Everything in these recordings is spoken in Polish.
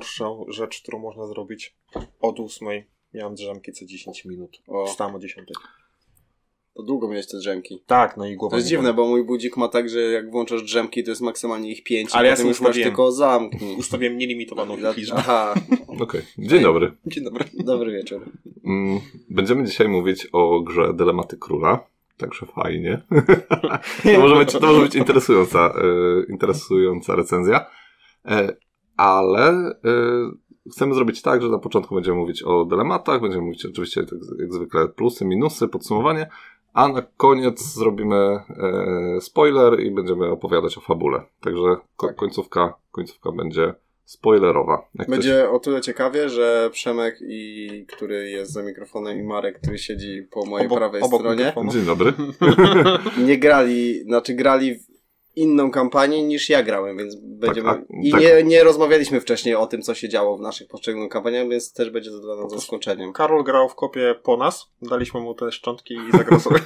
najgorszą rzecz, którą można zrobić od ósmej. Miałem drzemki co 10 minut. O. Wstałem o 10. To długo miałeś te drzemki. Tak, no i głowa To jest nie dziwne, bo mój budzik ma tak, że jak włączasz drzemki, to jest maksymalnie ich pięć, Ale ale ja już masz ustawiłem. tylko zamknij. Ustawiłem nielimitowaną liczbę. Aha, Okej, dzień dobry. Dzień dobry. dobry wieczór. Mm, Będziemy dzisiaj mówić o grze Dylematy Króla. Także fajnie. To może być, to może być interesująca, e, interesująca recenzja. Ale e, chcemy zrobić tak, że na początku będziemy mówić o dylematach, będziemy mówić oczywiście tak, jak zwykle plusy, minusy, podsumowanie, a na koniec zrobimy e, spoiler i będziemy opowiadać o fabule. Także ko- końcówka, końcówka będzie spoilerowa. Jak Będzie o tyle ciekawie, że Przemek, i który jest za mikrofonem, i Marek, który siedzi po mojej Obok- prawej obok stronie, mikrofonu. Dzień dobry. nie grali, znaczy grali w inną kampanię niż ja grałem, więc będziemy... a- I tak. nie, nie rozmawialiśmy wcześniej o tym, co się działo w naszych poszczególnych kampaniach, więc też będzie to dla nas zaskoczeniem. Karol grał w kopie po nas. Daliśmy mu te szczątki i zagrał sobie.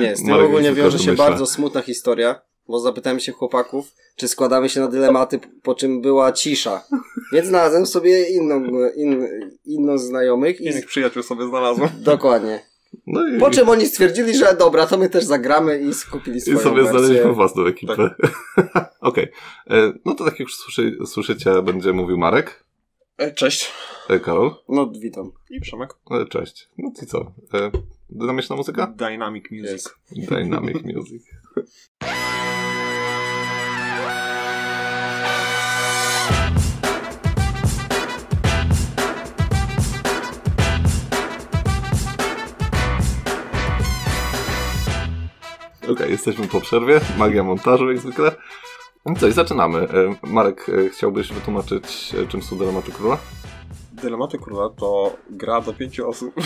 Nie, z tym Marek ogólnie wiąże się myślę. bardzo smutna historia, bo zapytałem się chłopaków, czy składamy się na dylematy, po czym była cisza. Więc znalazłem sobie inną, in, inną z znajomych i... Innych przyjaciół sobie znalazłem. Dokładnie. No i, Po czym oni stwierdzili, że dobra, to my też zagramy i skupili I swoją sobie wersję. znaleźliśmy własną ekipę. Okej. E, No to tak jak już słyszy, słyszycie, będzie mówił Marek, E, Cześć. e, Karol. No, witam. I Przemek. E, Cześć. No i co? E, Dynamiczna muzyka? Dynamic Music. Dynamic music. Okej, jesteśmy po przerwie. Magia montażu jak zwykle. No co i zaczynamy. E, Marek, e, chciałbyś wytłumaczyć, e, czym są dylematy króla? Dylematy Króla to gra do pięciu osób.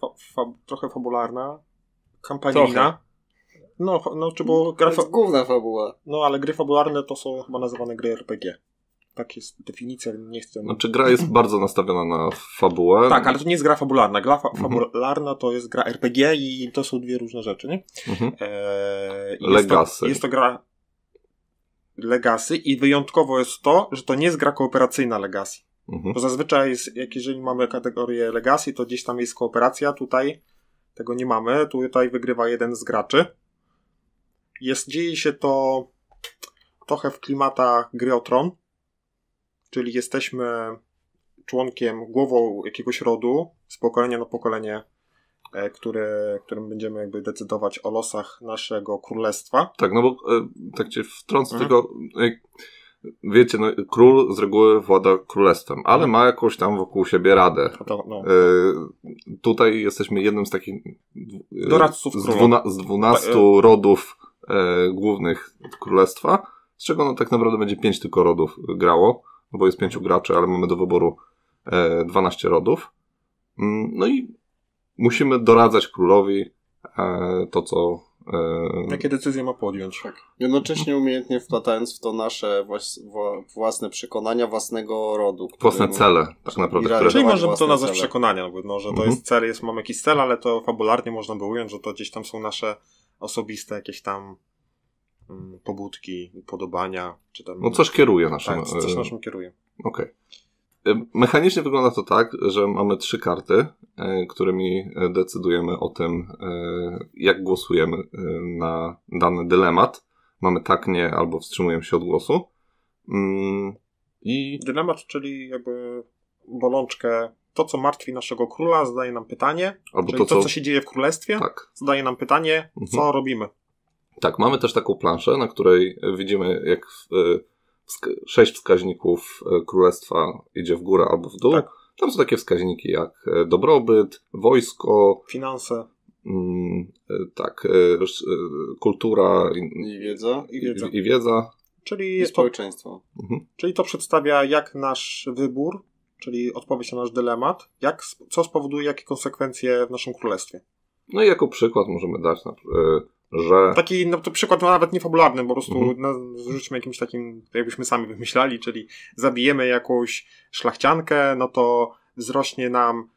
fa, fa, trochę fabularna. Kampanijna. No, no, czy bo To gra fa- jest główna fabuła. no, ale gry fabularne to są chyba nazywane gry RPG. Tak jest definicja, nie chcę... Znaczy gra jest bardzo nastawiona na fabułę. Tak, ale to nie jest gra fabularna. Gra fa- Mhm. fabularna to jest gra RPG i to są dwie różne rzeczy, nie? Mhm. Eee, i Legacy. Jest to, jest to gra Legacy i wyjątkowo jest to, że to nie jest gra kooperacyjna Legacy. Mhm. Bo zazwyczaj, jest, jak jeżeli mamy kategorię Legacy, to gdzieś tam jest kooperacja, tutaj tego nie mamy, tutaj wygrywa jeden z graczy. Jest, dzieje się to trochę w klimatach gry o tron, czyli jesteśmy członkiem, głową jakiegoś rodu z pokolenia na pokolenie, e, które, którym będziemy jakby decydować o losach naszego królestwa. Tak, no bo e, tak cię wtrącę Mhm. tylko. Jak, wiecie, no, król z reguły włada królestwem, ale Mhm. ma jakąś tam wokół siebie radę. To, no, E, tutaj jesteśmy jednym z takich e, Doradców z, dwuna, z dwunastu rodów e, głównych królestwa, z czego no, tak naprawdę będzie pięć tylko rodów grało, no bo jest pięciu graczy, ale mamy do wyboru e, 12 rodów. Mm, No i musimy doradzać królowi e, to, co e, jakie decyzje ma podjąć. Jednocześnie umiejętnie wplatając w to nasze włas, wła- własne przekonania własnego rodu. własne cele, tak naprawdę. I Które... Czyli można to nazwać cele. przekonania, no, no, że to Mhm. jest cel, jest, mamy jakiś cel, ale to fabularnie można by ująć, że to gdzieś tam są nasze osobiste jakieś tam pobudki, upodobania, czy tam... No coś kieruje naszym. tak, coś e, naszym kieruje. Okej. E, Mechanicznie wygląda to tak, że mamy trzy karty, e, którymi decydujemy o tym, jak głosujemy na dany dylemat. Mamy tak, nie, albo wstrzymujemy się od głosu. Mm, I Dylemat, czyli jakby bolączkę, to co martwi naszego króla, zadaje nam pytanie, albo czyli to, to, co. co się dzieje w królestwie, Tak. zadaje nam pytanie, Mhm. co robimy. Tak, mamy też taką planszę, na której widzimy, jak e, sześć wskaźników e, królestwa idzie w górę albo w dół. Tak. Tam są takie wskaźniki jak e, dobrobyt, wojsko, Finanse mm, tak, kultura i, I wiedza. i wiedza. i, i wiedza. Czyli I jest to społeczeństwo. Mhm. Czyli to przedstawia, jak nasz wybór, czyli odpowiedź na nasz dylemat, jak, co spowoduje, jakie konsekwencje w naszym królestwie. No i jako przykład możemy dać, na, że Taki no, to przykład no, nawet niefabularny, po prostu Mhm. na, rzućmy jakimś takim, jakbyśmy sami wymyślali, czyli zabijemy jakąś szlachciankę, no to wzrośnie nam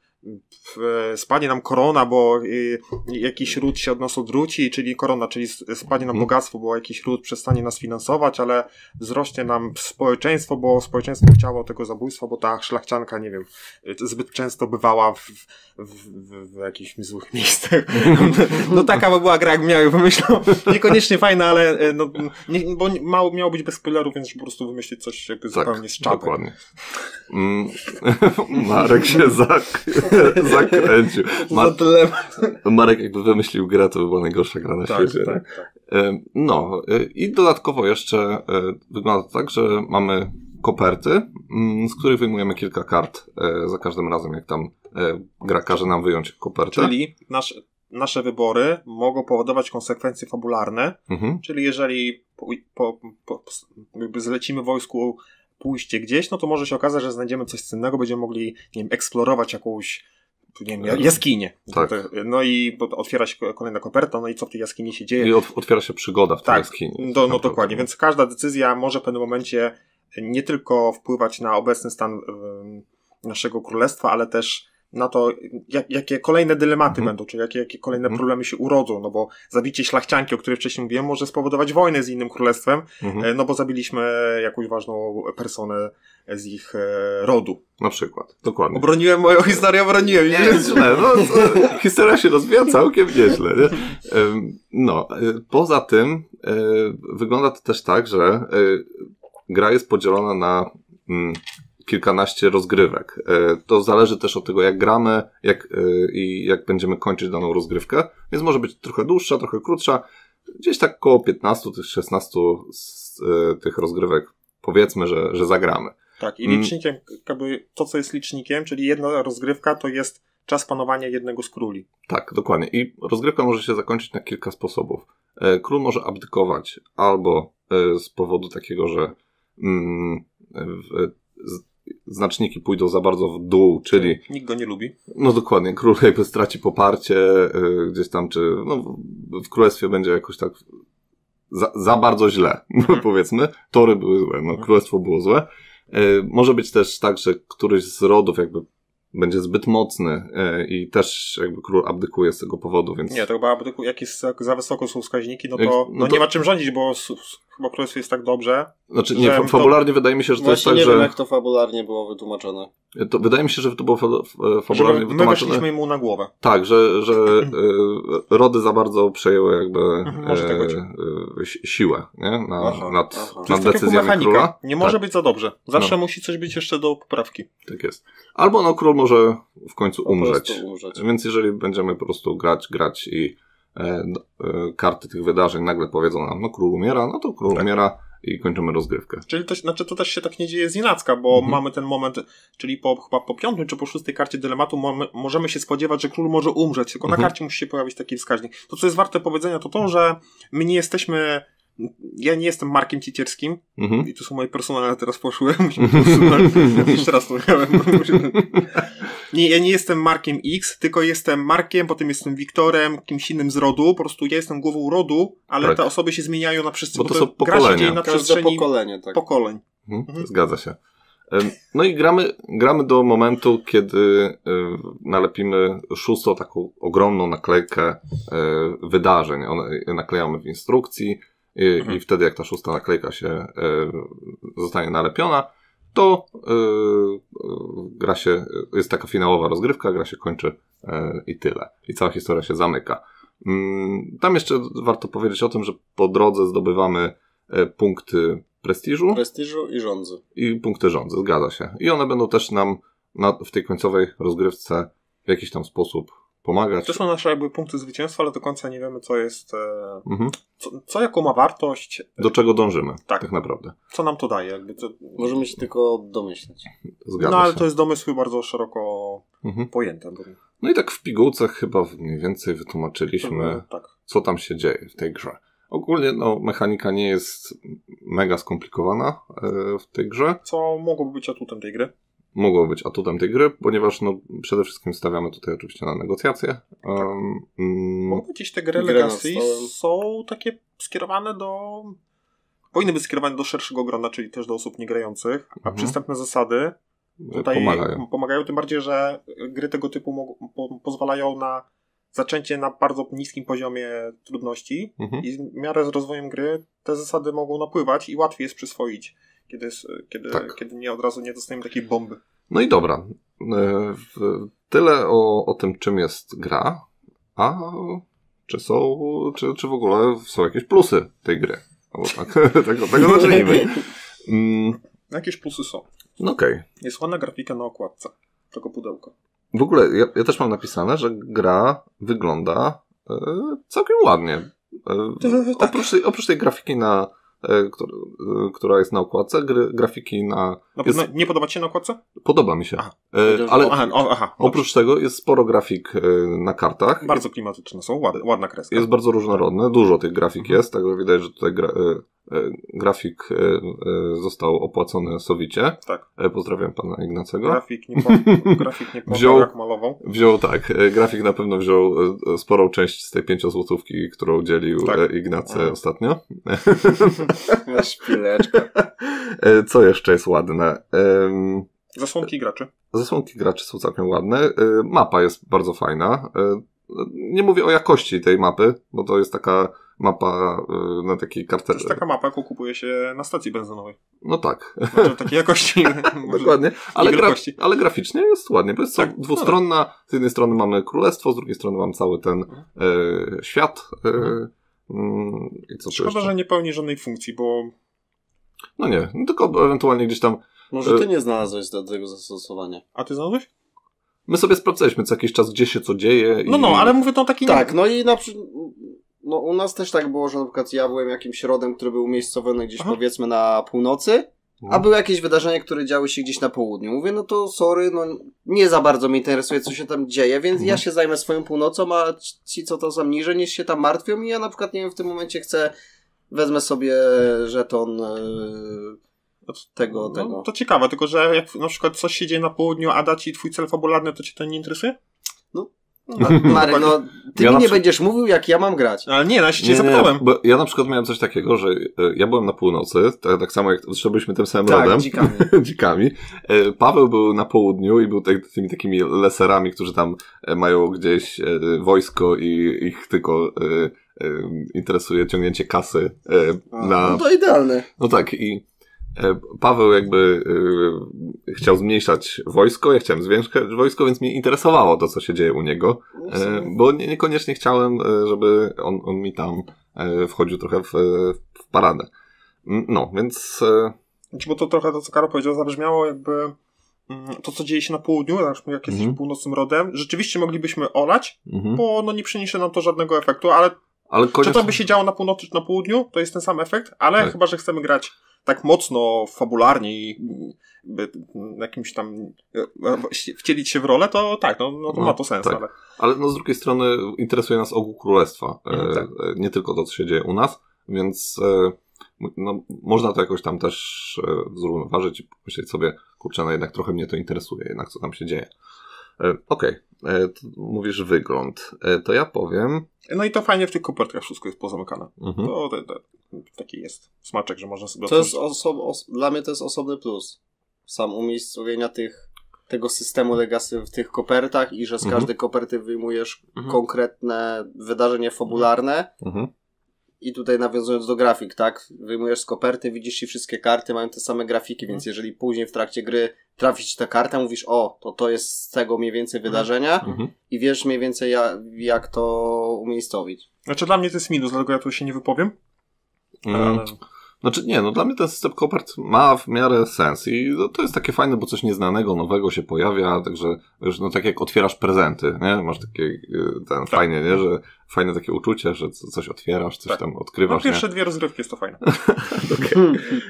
spadnie nam korona, bo y, jakiś ród się od nas odwróci, czyli korona, czyli spadnie nam Mhm. bogactwo, bo jakiś ród przestanie nas finansować, ale wzrośnie nam społeczeństwo, bo społeczeństwo chciało tego zabójstwa, bo ta szlachcianka, nie wiem, y, zbyt często bywała w, w, w, w jakichś złych miejscach. No taka by była gra, jak miał wymyślał. Niekoniecznie fajna, ale e, no, nie, bo mało, miało być bez spoilerów, więc po prostu wymyślić coś jakby zupełnie z czapy. dokładnie. Mm, Marek się zak zakręcił. Ma. Marek jakby wymyślił grę, to by była najgorsza gra na Tak, świecie. tak, tak. E, No, e, i dodatkowo jeszcze e, wygląda to tak, że mamy koperty, mm, z których wyjmujemy kilka kart za każdym razem, jak tam gra każe nam wyjąć kopertę. Czyli nasz, nasze wybory mogą powodować konsekwencje fabularne, Mhm. czyli jeżeli po, po, po, zlecimy wojsku pójście gdzieś, no to może się okazać, że znajdziemy coś cennego, będziemy mogli, nie wiem, eksplorować jakąś nie wiem, jaskinię. Tak. No i otwiera się kolejna koperta, no i co w tej jaskini się dzieje. I ot- otwiera się przygoda w tej Tak, jaskini. do, no Naprawdę. dokładnie, więc każda decyzja może w pewnym momencie nie tylko wpływać na obecny stan naszego królestwa, ale też na to, jak, jakie kolejne dylematy Mhm. będą, czy jakie, jakie kolejne Mhm. problemy się urodzą, no bo zabicie szlachcianki, o której wcześniej mówiłem, może spowodować wojnę z innym królestwem, Mhm. e, no bo zabiliśmy jakąś ważną personę z ich e, rodu. Na przykład, dokładnie. Obroniłem moją historię, obroniłem. Nie jest źle, no, to, historia się rozwija całkiem nieźle. Nie? No, e, poza tym e, wygląda to też tak, że e, gra jest podzielona na mm, kilkanaście rozgrywek. E, To zależy też od tego, jak gramy jak, e, i jak będziemy kończyć daną rozgrywkę, więc może być trochę dłuższa, trochę krótsza. Gdzieś tak koło 15, tych 16 z e, tych rozgrywek powiedzmy, że, że zagramy. Tak, i Mm. licznikiem, jakby to, co jest licznikiem, czyli jedna rozgrywka, to jest czas panowania jednego z króli. Tak, dokładnie. I rozgrywka może się zakończyć na kilka sposobów. Król może abdykować albo z powodu takiego, że mm, znaczniki pójdą za bardzo w dół, czyli Nikt go nie lubi. no dokładnie, król jakby straci poparcie e, gdzieś tam, czy no, w- królestwie będzie jakoś tak za, za bardzo źle, powiedzmy. Tory były złe, no królestwo było złe. E, może być też tak, że któryś z rodów jakby będzie zbyt mocny e, i też jakby król abdykuje z tego powodu, więc... Nie, to chyba abdyku, jak jest za- wysoko są wskaźniki, no to, no no to- nie ma czym rządzić, bo chyba królestwo jest tak dobrze. Znaczy, nie, że fa- to- fabularnie wydaje mi się, że to jest Właśnie tak, nie że... wiem, jak to fabularnie było wytłumaczone. To, wydaje mi się, że to było fa- fa- Że fabularnie my wytłumaczone. weszliśmy mu na głowę. Tak, że, że e, rody za bardzo przejęły jakby tak e, si- siłę nie? Na, Aha, nad, aha. Nad jest tak decyzjami mechanika. króla. Nie może tak, być za dobrze. Zawsze No. musi coś być jeszcze do poprawki. Tak jest. Albo no, król może w końcu umrzeć. umrzeć. Więc jeżeli będziemy po prostu grać, grać i karty tych wydarzeń nagle powiedzą nam, no król umiera, no to król Tak. umiera i kończymy rozgrywkę. Czyli to, znaczy to też się tak nie dzieje z inacka, bo Mhm. mamy ten moment, czyli po, chyba po piątym czy po szóstej karcie dylematu mamy, możemy się spodziewać, że król może umrzeć, tylko Mhm. na karcie musi się pojawić taki wskaźnik. To, co jest warte powiedzenia, to to, że my nie jesteśmy, ja nie jestem Markiem Cicierskim Mhm. i tu są moje personale teraz poszły, musimy. Jeszcze raz to Nie, ja nie jestem Markiem X, tylko jestem Markiem, potem jestem Wiktorem, kimś innym z rodu, po prostu ja jestem głową rodu, ale Tak. te osoby się zmieniają na przestrzeni, Bo to bo są pokolenia. dzieje na przestrzeni pokolenie, tak. pokoleń. Mhm, Mhm. Zgadza się. No i gramy, gramy do momentu, kiedy e, nalepimy szóstą taką ogromną naklejkę e, wydarzeń. One naklejamy w instrukcji i, Mhm. i wtedy jak ta szósta naklejka się e, zostanie nalepiona, to e, e, gra się, jest taka finałowa rozgrywka, gra się kończy i tyle. I cała historia się zamyka. Mm, Tam jeszcze warto powiedzieć o tym, że po drodze zdobywamy punkty prestiżu Prestiżu i rządzy. i punkty rządzy, zgadza się. I one będą też nam na, w tej końcowej rozgrywce w jakiś tam sposób pomagać. To są nasze jakby punkty zwycięstwa, ale do końca nie wiemy, co jest, e, Mhm. co, co jaką ma wartość, Do czego dążymy, Tak. tak, naprawdę. co nam to daje. Jakby to, Możemy się tylko domyśleć. Zgadza no ale się. to jest domysły bardzo szeroko Mhm. pojęte. Bo, No i tak w pigułce chyba mniej więcej wytłumaczyliśmy, tak. co tam się dzieje w tej grze. Ogólnie no, mechanika nie jest mega skomplikowana e, w tej grze. Co mogłoby być atutem tej gry? Mogło być atutem tej gry, ponieważ no, przede wszystkim stawiamy tutaj oczywiście na negocjacje. Um, mm, Bo gdzieś te gry Gry Legacy są takie skierowane do... Powinny być skierowane do szerszego grona, czyli też do osób niegrających, a Mhm. przystępne zasady Tutaj pomagają. pomagają, tym bardziej, że gry tego typu mogą, po, pozwalają na zaczęcie na bardzo niskim poziomie trudności Mhm. i w miarę z rozwojem gry te zasady mogą napływać i łatwiej jest przyswoić, kiedy, kiedy, Tak. kiedy nie od razu nie dostajemy takiej bomby. No i dobra. E, Tyle o, o tym, czym jest gra, a czy są, czy, czy w ogóle są jakieś plusy tej gry? Albo tak, tego, tego zacznijmy. Mm, Jakieś plusy są. no okej. Jest ładna grafika na okładce tego pudełka. W ogóle ja, ja też mam napisane, że gra wygląda e, całkiem ładnie. E, Tak. oprócz, tej, oprócz tej grafiki na, która, e, która jest na okładce, gry, grafiki na... Na Jest, nie podoba ci się na okładce? podoba mi się. Aha. E, ale Aha, o, aha. oprócz tego jest sporo grafik e, na kartach. Bardzo klimatyczne są, ładna, ładna kreska. Jest bardzo różnorodne, dużo tych grafik jest, także widać, że tutaj gra, e, e, grafik e, e, został opłacony sowicie. Tak. E, pozdrawiam pana Ignacego. Grafik nie, po, grafik nie Wziął- jak malował. Wziął tak, e, grafik na pewno wziął e, sporą część z tej pięciozłotówki, którą dzielił Tak. e, Ignacy A. ostatnio. E, Co jeszcze jest ładne? Zasłonki graczy. Zasłonki graczy są całkiem ładne. E, Mapa jest bardzo fajna. E, Nie mówię o jakości tej mapy, bo to jest taka mapa e, na takiej To kartce. jest taka mapa, jaką kupuje się na stacji benzynowej. No tak, Znaczy takiej jakości. może- dokładnie. Ale, ale graficznie jest ładnie, bo jest Tak, tak, dwustronna. Z jednej strony mamy królestwo, z drugiej strony mamy cały ten e, świat. E, mm, I co Szkoda, jeszcze? że nie pełni żadnej funkcji, bo No nie, no tylko ewentualnie gdzieś tam. Może ty nie znalazłeś do tego zastosowania. A ty znalazłeś? My sobie sprawdzaliśmy co jakiś czas, gdzie się co dzieje. No, i... no, ale mówię to taki... Tak, no i na przykład. No u nas też tak było, że na przykład ja byłem jakimś rodem, który był umiejscowiony gdzieś Aha. powiedzmy na północy, a były jakieś wydarzenia, które działy się gdzieś na południu. Mówię, no to sorry, no nie za bardzo mnie interesuje, co się tam dzieje, więc Mhm. ja się zajmę swoją północą, a ci, co to są niżej, niż się tam martwią i ja na przykład, nie wiem, w tym momencie chcę, wezmę sobie żeton e, tego, No, tego. to ciekawe, tylko że jak na przykład coś się dzieje na południu, a da ci twój cel fabularny, to cię to nie interesuje? No. No, Marek, no ty Ja mi na nie będziesz mówił, jak ja mam grać. Ale nie, no ja się Nie, nie, zapytałem. bo ja na przykład miałem coś takiego, że e, ja byłem na północy, tak, tak samo jak zresztą byliśmy tym samym Tak, rodem. dzikami. dzikami. E, Paweł był na południu i był tak, tymi takimi leserami, którzy tam e, mają gdzieś wojsko i ich tylko interesuje ciągnięcie kasy na... No to idealne. No tak i Paweł jakby e, chciał zmniejszać wojsko, ja chciałem zwiększać wojsko, więc mnie interesowało to, co się dzieje u niego. E, bo nie, niekoniecznie chciałem, e, żeby on, on mi tam e, wchodził trochę w, w paradę. Mm, No, więc e, Znaczy, Bo to trochę to, co Karol powiedział, zabrzmiało jakby mm, to, co dzieje się na południu, jak jesteśmy Mhm. północnym rodem, rzeczywiście moglibyśmy olać, mhm. bo no nie przyniesie nam to żadnego efektu, ale ale czy to by się działo na północy, czy na południu, to jest ten sam efekt, ale Tak. chyba, że chcemy grać tak mocno, fabularnie i by, jakimś tam e, e, wcielić się w rolę, to tak, no, no to No, ma to sens, tak. ale Ale no z drugiej strony interesuje nas ogół królestwa, e, Mhm, tak. e, nie tylko to, co się dzieje u nas, więc e, no, można to jakoś tam też e, zrównoważyć i pomyśleć sobie, kurczę, no jednak trochę mnie to interesuje, jednak co tam się dzieje. E, Okej, e, to mówisz wygląd. E, to ja powiem... no i to fajnie w tych kopertkach wszystko jest pozamykane. Mhm. To, to, to taki jest smaczek, że można sobie To jest os- dla mnie to jest osobny plus. Sam umiejscowienia tych, tego systemu Legacy w tych kopertach i że z Mhm. każdej koperty wyjmujesz Mhm. konkretne wydarzenie fabularne Mhm. I tutaj nawiązując do grafik, tak? Wyjmujesz z koperty, widzisz i wszystkie karty mają te same grafiki, więc jeżeli później w trakcie gry trafi ci ta karta, mówisz, o, to to jest z tego mniej więcej wydarzenia Mhm. i wiesz mniej więcej jak, jak to umiejscowić. Znaczy dla mnie to jest minus, dlatego ja tu się nie wypowiem. Mm. Ale... Znaczy nie, no dla mnie ten system kopert ma w miarę sens i no, to jest takie fajne, bo coś nieznanego, nowego się pojawia, także wiesz, no tak jak otwierasz prezenty, nie? Masz takie, y, ten, fajnie, nie? Że fajne takie uczucie, że co- coś otwierasz, coś Tak. tam No, odkrywasz, nie? pierwsze dwie rozgrywki jest to fajne. Okej.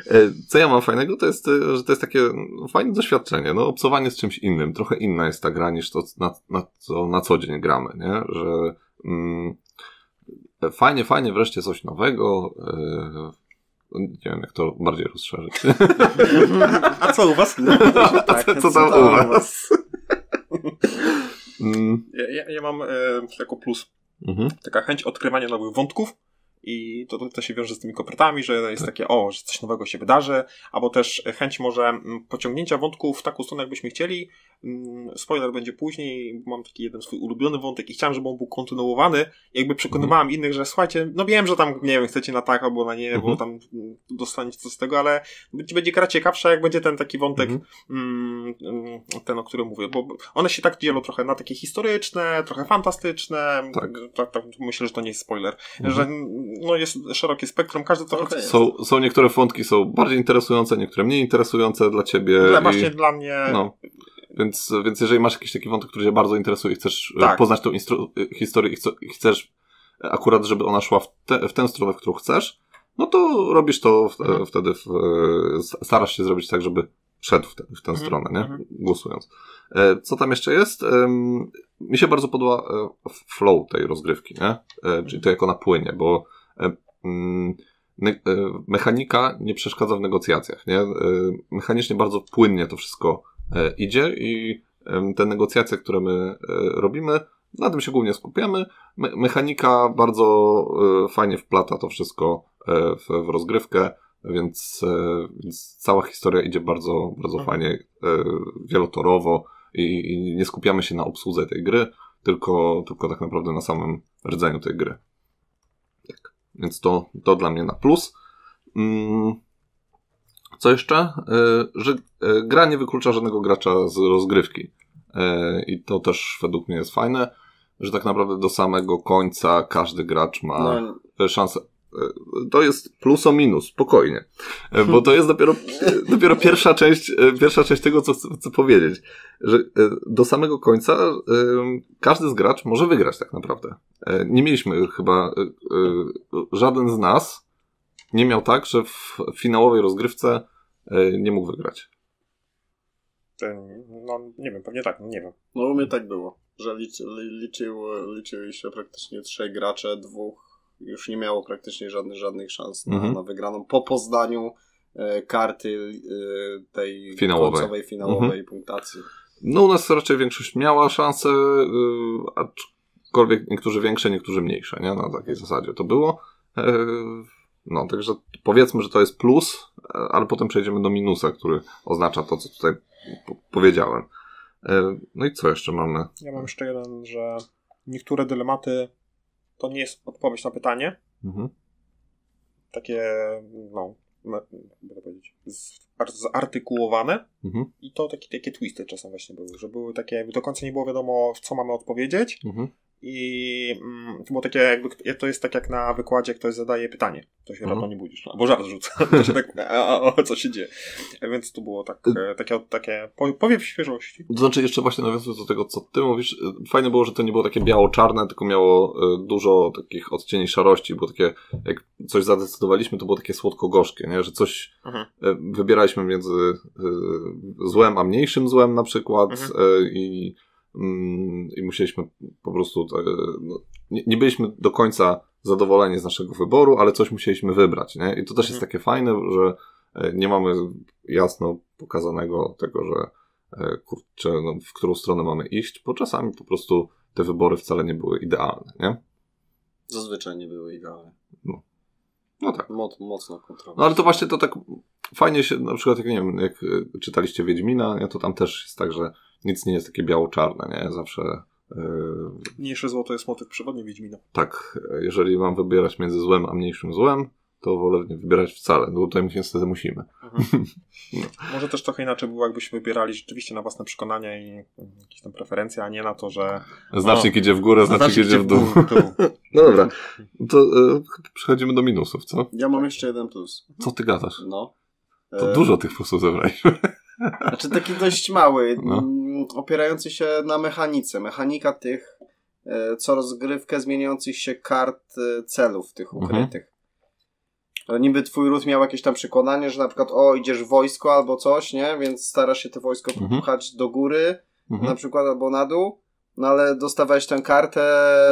E, Co ja mam fajnego, to jest, e, że to jest takie no, fajne doświadczenie, no obcowanie z czymś innym, trochę inna jest ta gra niż to, na, na co na co dzień gramy, nie? Że mm, fajnie, fajnie wreszcie coś nowego, e, nie wiem jak to bardziej rozszerzyć. A co u was? Tak, co tam u was? Mm, Ja, ja, ja mam e, jako plus mhm, taka chęć odkrywania nowych wątków i to, to się wiąże z tymi kopertami, że jest takie, o, że coś nowego się wydarzy, albo też chęć może mm, pociągnięcia wątków w taką stronę, jakbyśmy chcieli. Mm, Spoiler będzie później, mam taki jeden swój ulubiony wątek i chciałem, żeby on był kontynuowany. Jakby przekonywałem innych, że słuchajcie, no wiem, że tam, nie wiem, chcecie na tak albo na nie, bo Mhm. tam dostaniecie coś z tego, ale będzie, będzie gra ciekawsza, jak będzie ten taki wątek, Mhm. mm, ten, o którym mówię, bo one się tak dzielą trochę na takie historyczne, trochę fantastyczne. Tak. tak, tak myślę, że to nie jest spoiler. Mhm. Że no, jest szerokie spektrum, każdy trochę. Okej. Są, są niektóre wątki są bardziej interesujące, niektóre mniej interesujące dla ciebie. Dla, i- właśnie dla mnie. No. Więc, więc jeżeli masz jakiś taki wątek, który cię bardzo interesuje i chcesz e, Tak. poznać tą e, historię i, chce, i chcesz e, akurat, żeby ona szła w, te, w tę stronę, w którą chcesz, no to robisz to w, Mhm. wtedy, w, starasz się zrobić tak, żeby szedł w, te, w tę Mhm. stronę, nie? Mhm. Głosując. Co tam jeszcze jest? Mi się bardzo podoba flow tej rozgrywki, nie? Czyli to, jak ona płynie, bo mm, mechanika nie przeszkadza w negocjacjach, nie? Mechanicznie bardzo płynnie to wszystko idzie i te negocjacje, które my e, robimy, na tym się głównie skupiamy. Me- mechanika bardzo e, fajnie wplata to wszystko e, w, w rozgrywkę, więc, e, więc cała historia idzie bardzo, bardzo Mhm. fajnie, e, wielotorowo i, i nie skupiamy się na obsłudze tej gry, tylko, tylko tak naprawdę na samym rdzeniu tej gry. Tak. Więc to, to dla mnie na plus. Mm, co jeszcze? E, że e, gra nie wyklucza żadnego gracza z rozgrywki. E, I to też według mnie jest fajne, że tak naprawdę do samego końca każdy gracz ma No, szansę. To jest plus o minus, spokojnie. Bo to jest dopiero, dopiero pierwsza część, pierwsza część tego, co chcę, powiedzieć. Że do samego końca każdy z gracz może wygrać tak naprawdę. Nie mieliśmy chyba, żaden z nas nie miał tak, że w finałowej rozgrywce e, nie mógł wygrać. No nie wiem, pewnie tak, nie wiem. no u mnie tak było, że liczy, li- liczył, liczyli się praktycznie trzej gracze, dwóch już nie miało praktycznie żadnych, żadnych szans na, Mhm. na wygraną po poznaniu e, karty e, tej Finałowej. końcowej, finałowej Mhm. punktacji. No u nas raczej większość miała szansę, yy, aczkolwiek niektórzy większe, niektórzy mniejsze, nie? Na takiej zasadzie to było. No, także powiedzmy, że to jest plus, e, ale potem przejdziemy do minusa, który oznacza to, co tutaj po- powiedziałem. Yy, no i co jeszcze mamy? Ja mam jeszcze jeden, że niektóre dylematy to nie jest odpowiedź na pytanie. Mhm. Takie, no, jakby to powiedzieć, zartykułowane. Mhm. I to takie, takie twisty czasem właśnie były, że były takie, jakby do końca nie było wiadomo, w co mamy odpowiedzieć. Mhm. I mm, to było takie, jakby to jest tak jak na wykładzie ktoś zadaje pytanie, to się Mhm. rano nie budzisz, albo żart rzuca, to się tak, a, a, co się dzieje. Więc to było tak, e, takie, takie po- powiew świeżości. To znaczy, jeszcze właśnie nawiązując do tego, co ty mówisz, y, fajne było, że to nie było takie biało-czarne, tylko miało y, dużo takich odcieni szarości, było takie, jak coś zadecydowaliśmy, to było takie słodko-gorzkie, nie? że coś Mhm. y, wybieraliśmy między y, złem a mniejszym złem na przykład Mhm. y, i, i musieliśmy po prostu, y, no, nie, nie byliśmy do końca zadowoleni z naszego wyboru, ale coś musieliśmy wybrać, nie? I to też jest Mhm. takie fajne, że y, nie mamy jasno pokazanego tego, że e, kurczę, no, w którą stronę mamy iść, bo czasami po prostu te wybory wcale nie były idealne, nie? Zazwyczaj nie były idealne. No tak. Moc, mocno kontrolowane. No ale to właśnie to tak fajnie się, na przykład jak nie wiem, jak e, czytaliście Wiedźmina, nie, to tam też jest tak, że nic nie jest takie biało-czarne, nie? Zawsze e, Mniejsze zło to jest motyw przewodni Wiedźmina. tak, jeżeli mam wybierać między złem a mniejszym złem, to wolę nie wybierać wcale, no tutaj niestety musimy. Może też trochę inaczej było, jakbyśmy wybierali rzeczywiście na własne przekonania i jakieś tam preferencje, a nie na to, że Znacznik idzie w górę, znacznik idzie w dół. No dobra, to e, przechodzimy do minusów, co? Ja mam jeszcze jeden plus. Co ty gadasz? No. To E, dużo tych plusów zebraliśmy. Znaczy taki dość mały, No. Opierający się na mechanice. Mechanika tych e, co rozgrywkę zmieniających się kart e, celów tych Mhm. ukrytych. E, Niby twój ród miał jakieś tam przekonanie, że na przykład o, idziesz w wojsko albo coś, nie? Więc starasz się to wojsko Mhm. popchać do góry, Mhm. na przykład albo na dół. No ale dostawałeś tę kartę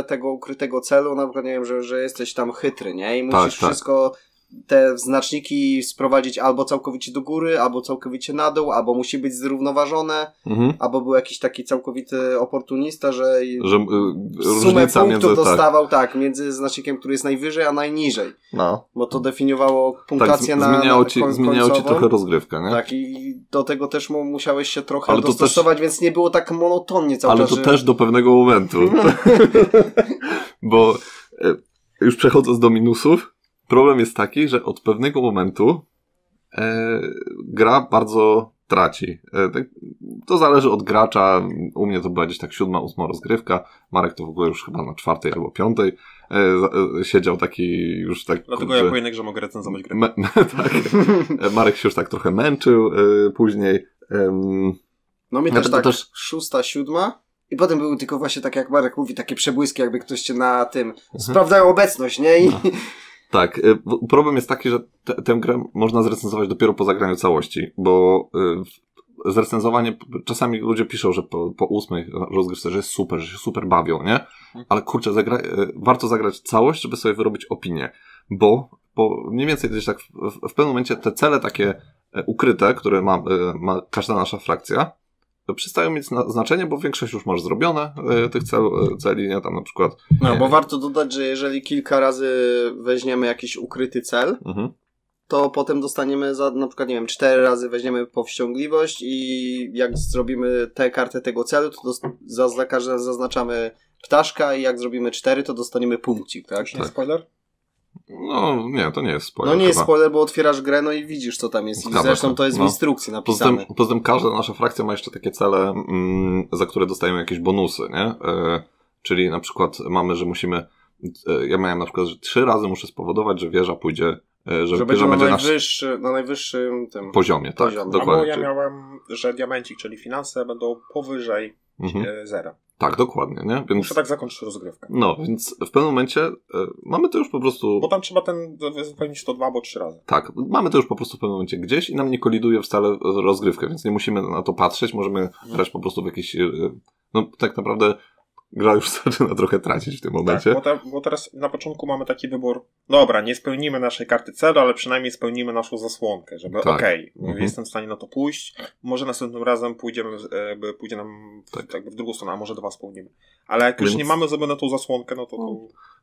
tego ukrytego celu, na przykład nie wiem, że, że jesteś tam chytry, nie? I musisz tak. wszystko te znaczniki sprowadzić albo całkowicie do góry, albo całkowicie na dół, albo musi być zrównoważone, Mhm. albo był jakiś taki całkowity oportunista, że Że y, sumę punktów między... Tak, dostawał tak. między znacznikiem, który jest najwyżej, a najniżej. no. Bo to definiowało tak punktację z- na, zmieniało, na ci, zmieniało ci trochę rozgrywkę, nie? Tak, i do tego też mu musiałeś się trochę Ale to też- dostosować, więc nie było tak monotonnie cały Ale czas. to że... też do pewnego momentu. Bo e, już przechodząc do minusów, problem jest taki, że od pewnego momentu e, gra bardzo traci. E, tak, to zależy od gracza. U mnie to była gdzieś tak siódma, ósma rozgrywka. Marek to w ogóle już chyba na czwartej albo piątej e, e, siedział taki już tak. Dlatego kurczę, ja po grze mogę recenzować grę. me, me, tak. E, Marek się już tak trochę męczył e, później. No mi Ja też to tak, też- szósta, siódma. I potem były tylko właśnie tak jak Marek mówi, takie przebłyski, jakby ktoś cię na tym Mhm. sprawdzają obecność, nie? I Tak, y, problem jest taki, że te, tę grę można zrecenzować dopiero po zagraniu całości, bo y, zrecenzowanie, czasami ludzie piszą, że po, po ósmej rozgrywce, że jest super, że się super bawią, nie? Ale kurczę, zagra, y, warto zagrać całość, żeby sobie wyrobić opinię, bo po, mniej więcej gdzieś tak w, w, pewnym momencie te cele takie ukryte, które ma, ma każda nasza frakcja, przestają mieć zna- znaczenie, bo większość już masz zrobione y, tych cel, y, celi, nie? Tam na przykład no, bo warto dodać, że jeżeli kilka razy weźmiemy jakiś ukryty cel, mhm. to potem dostaniemy za, na przykład, nie wiem, cztery razy weźmiemy powściągliwość i jak zrobimy tę kartę tego celu, to za, za każdy raz zaznaczamy ptaszka i jak zrobimy cztery, to dostaniemy punkcik, tak? Nie spoiler? No, nie, to nie jest spoiler. No nie jest chyba. spoiler, bo otwierasz grę, no i widzisz, co tam jest. I Zgadza zresztą się. to jest w No. instrukcji Poza napisane. tym, poza tym każda nasza frakcja ma jeszcze takie cele, mm, za które dostajemy jakieś bonusy, nie? E, czyli na przykład mamy, że musimy, e, ja miałem na przykład, że trzy razy muszę spowodować, że wieża pójdzie, e, że, że wieża będzie na, najwyższy, na najwyższym tym. poziomie, tak, poziomie. Albo dokładnie. ja Czyli- miałem, że diamencik, czyli finanse będą powyżej Mhm. zera. Tak, dokładnie, nie? Więc, Muszę tak zakończyć rozgrywkę. no, więc w pewnym momencie e, mamy to już po prostu, Bo tam trzeba ten wypełnić to dwa albo trzy razy. tak, mamy to już po prostu w pewnym momencie gdzieś i nam nie koliduje wcale rozgrywkę, więc nie musimy na to patrzeć, możemy Mhm. grać po prostu w jakieś, e, no tak naprawdę gra już zaczyna trochę tracić w tym momencie. Tak, bo, te, bo teraz na początku mamy taki wybór, dobra, nie spełnimy naszej karty celu, ale przynajmniej spełnimy naszą zasłonkę, żeby Tak. okej, Mhm. jestem w stanie na to pójść, może następnym razem pójdziemy, jakby pójdzie nam w, Tak. jakby w drugą stronę, a może dwa spełnimy. Ale jak już Więc- nie mamy zrobioną tą zasłonkę, no to, to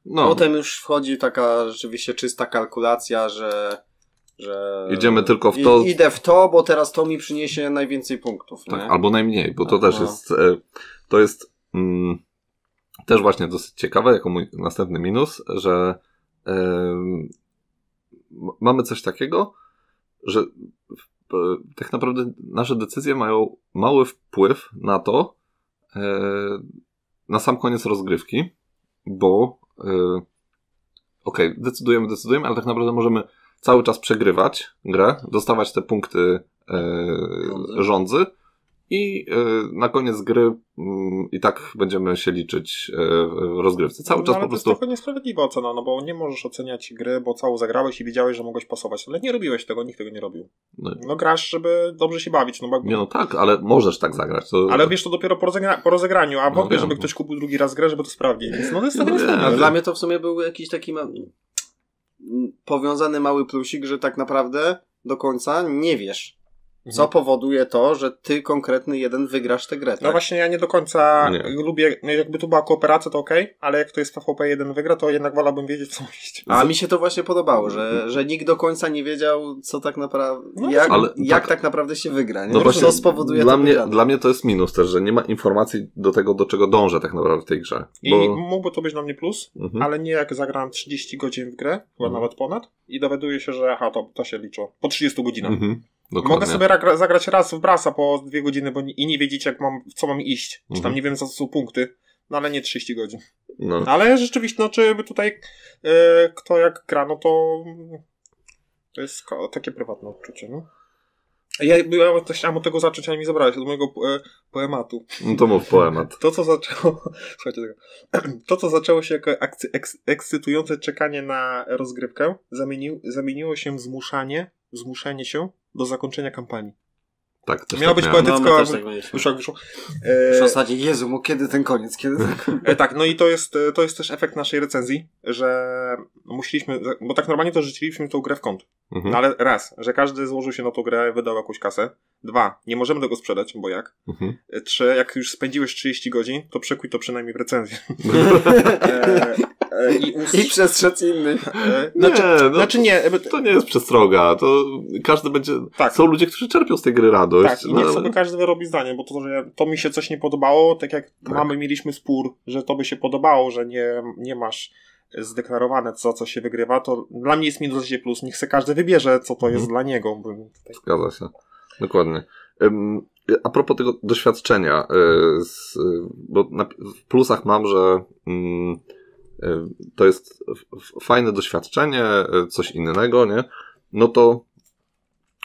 No, Potem już wchodzi taka rzeczywiście czysta kalkulacja, że. że Idziemy tylko w to- I, idę w to, bo teraz to mi przyniesie najwięcej punktów. Tak, nie? albo najmniej, bo to Tak, też no. jest, e, to jest mm, też właśnie dosyć ciekawe, jako mój następny minus, że mamy coś takiego, że e, tak naprawdę nasze decyzje mają mały wpływ na to, e, na sam koniec rozgrywki, bo e, okej, decydujemy, decydujemy, ale tak naprawdę możemy cały czas przegrywać grę, dostawać te punkty Rządzy. I e, na koniec gry mm, i tak będziemy się liczyć e, w rozgrywce. Cały no, czas ale po to jest prostu. trochę niesprawiedliwa ocena, no bo nie możesz oceniać gry, bo całą zagrałeś i wiedziałeś, że mogłeś pasować, ale nie robiłeś tego, nikt tego nie robił. No, No grasz, żeby dobrze się bawić, no bo nie no tak, ale możesz tak zagrać. To, Ale wiesz to dopiero po, rozegra- po rozegraniu, a No wątpię, wiem. żeby ktoś kupił drugi raz grę, żeby to sprawdzić. Więc no to jest No. Ale Ale- dla mnie to w sumie był jakiś taki ma... powiązany mały plusik, że tak naprawdę do końca nie wiesz, co powoduje to, że ty konkretny jeden wygrasz tę grę. No Tak? właśnie ja nie do końca Nie. lubię, no jakby tu była kooperacja to okej, ale jak to jest PvP 1 wygra, to jednak wolałbym wiedzieć co iść. A mi się to właśnie podobało, że, że nikt do końca nie wiedział, co tak naprawdę, No, jak, ale jak tak- tak, naprawdę się wygra. Nie? No Co właśnie, spowoduje dla to mnie, dla mnie to jest minus też, że nie ma informacji do tego, do czego dążę tak naprawdę w tej grze. I Bo, mógłby to być dla mnie plus, mhm, ale nie jak zagram 30 godzin w grę, chyba Mhm. nawet ponad, i dowiaduję się, że aha, to, to się liczy. Po 30 godzinach. mhm, dokładnie. Mogę sobie ra- zagrać raz w brasa po dwie godziny bo nie, i nie wiedzieć, jak mam, w co mam iść. Czy tam Mhm. nie wiem, za co są punkty. No ale nie 30 godzin. No. Ale rzeczywiście, no czy tutaj e, kto jak gra, no to to jest takie prywatne odczucie, no. Ja, ja chciałem od tego zacząć, ale mi zabrałeś, od mojego e, poematu. no to mów poemat. To, co zaczęło, słuchajcie tego, to, co zaczęło się jako ekscytujące czekanie na rozgrywkę, zamienił, zamieniło się w zmuszanie, zmuszenie się do zakończenia kampanii. Tak, też Miało tak być miałem. poetycko, No, też tak wyszło jak wyszło. W E, zasadzie, Jezu, mu kiedy ten koniec, kiedy ten koniec? E, Tak, no i to jest, e, to jest też efekt naszej recenzji, że musieliśmy, bo tak normalnie to rzuciliśmy tą grę w kąt. Mhm. No ale raz, że każdy złożył się na tą grę, wydał jakąś kasę. Dwa, nie możemy tego sprzedać, bo jak? Mhm. E, Trzy, jak już spędziłeś 30 godzin, to przekuj to przynajmniej w recenzję. e, e, I, ust... I przestrzec inny. e, Nie, znaczy, no, znaczy nie, e, to nie jest przestroga. To każdy będzie. Tak. Są ludzie, którzy czerpią z tej gry radość. tak, i no, niech ale- sobie każdy wyrobi zdanie, bo to, że to mi się coś nie podobało, tak jak Tak. mamy, mieliśmy spór, że to by się podobało, że nie, nie masz zdeklarowane co, co się wygrywa, to dla mnie jest minus 10 plus. Niech se każdy wybierze, co to jest Mhm. dla niego. Bo tutaj... Zgadza się. Dokładnie. Ym, A propos tego doświadczenia, y, z, y, bo na, w plusach mam, że mm, y, to jest fajne doświadczenie, y, coś innego, nie? No to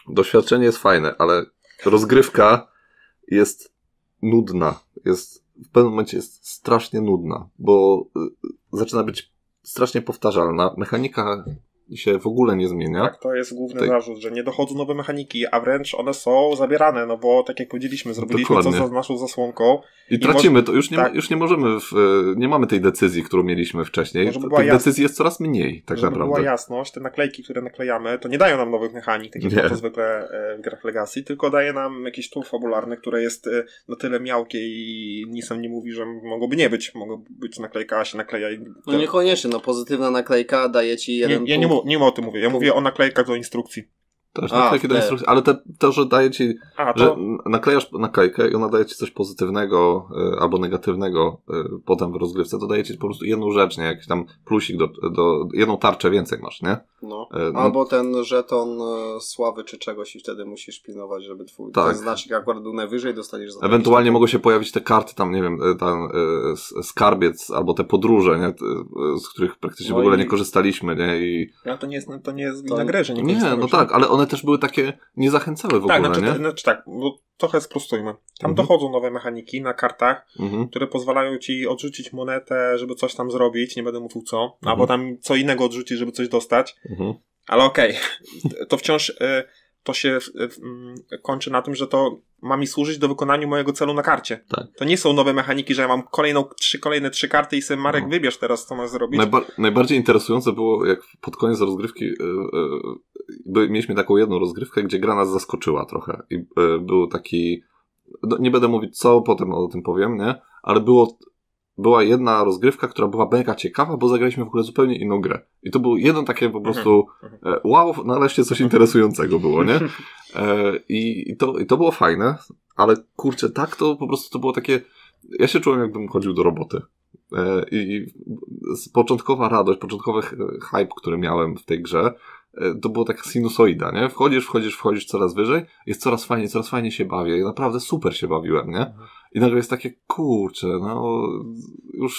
doświadczenie jest fajne, ale rozgrywka jest nudna. Jest, w pewnym momencie jest strasznie nudna, bo y, zaczyna być strasznie powtarzalna. Mechanika się w ogóle nie zmienia. Tak, to jest główny Tak. zarzut, że nie dochodzą nowe mechaniki, a wręcz one są zabierane, no bo tak jak powiedzieliśmy, zrobiliśmy Dokładnie. co za naszą zasłonką. I I tracimy to, już nie, tak. już nie możemy, w, e, nie mamy tej decyzji, którą mieliśmy wcześniej. By Tych jasna- decyzji jest coraz mniej, tak Żeby naprawdę. była jasność, te naklejki, które naklejamy, to nie dają nam nowych mechanik, tak jak Nie. to zwykle e, w grach Legacy, tylko daje nam jakiś tur fabularny, które jest e, na tyle miałkie i nisem nie mówi, że mogłoby nie być. Mogłoby być naklejka, a się nakleja i... No niekoniecznie, no pozytywna naklejka daje ci nie, jeden ja nie, mu, nie o tym mówię, ja mówię o naklejkach do instrukcji. Też A, naklejki do instrukcji, ale te, to, że daje ci, A, że to... n- naklejasz naklejkę i ona daje ci coś pozytywnego e, albo negatywnego e, potem w rozgrywce, to daje ci po prostu jedną rzecz, nie? Jakiś tam plusik do, do jedną tarczę więcej masz, nie? No. E, no- Albo ten żeton sławy czy czegoś i wtedy musisz pilnować, żeby twój Tak. ten znaczek akurat był najwyżej, dostaniesz za Ewentualnie mogą się pojawić te karty tam, nie wiem, tam skarbiec albo te podróże, nie? Z których praktycznie No w ogóle i- nie korzystaliśmy, nie? I No, to nie jest, to nie jest To- wina gry, że nie nie, no tak, ale one też były takie, nie zachęcały w Tak, ogóle, znaczy, nie? znaczy tak, bo trochę sprostujmy. Tam Mhm. dochodzą nowe mechaniki na kartach, Mhm. które pozwalają ci odrzucić monetę, żeby coś tam zrobić, nie będę mówił co, Mhm. albo tam co innego odrzucić, żeby coś dostać, Mhm. ale okej, to wciąż y, to się mm, kończy na tym, że to ma mi służyć do wykonania mojego celu na karcie. Tak. To nie są nowe mechaniki, że ja mam kolejną, trzy, kolejne trzy karty i sobie Marek No. wybierz teraz, co masz zrobić. Najba najbardziej interesujące było, jak pod koniec rozgrywki y, y, by, mieliśmy taką jedną rozgrywkę, gdzie gra nas zaskoczyła trochę. I y, był taki, no, nie będę mówić co, potem o tym powiem, nie? Ale było, była jedna rozgrywka, która była mega ciekawa, bo zagraliśmy w ogóle zupełnie inną grę. I to był jeden takie po prostu, e, wow, nareszcie coś interesującego było, nie? E, I, to, I to było fajne, ale kurczę, tak to po prostu to było takie, ja się czułem jakbym chodził do roboty. E, I początkowa radość, początkowy hype, który miałem w tej grze, to było taka sinusoida, nie? Wchodzisz, wchodzisz, wchodzisz coraz wyżej, jest coraz fajniej, coraz fajniej się bawię i naprawdę super się bawiłem, nie? I nagle jest takie, kurczę, no już...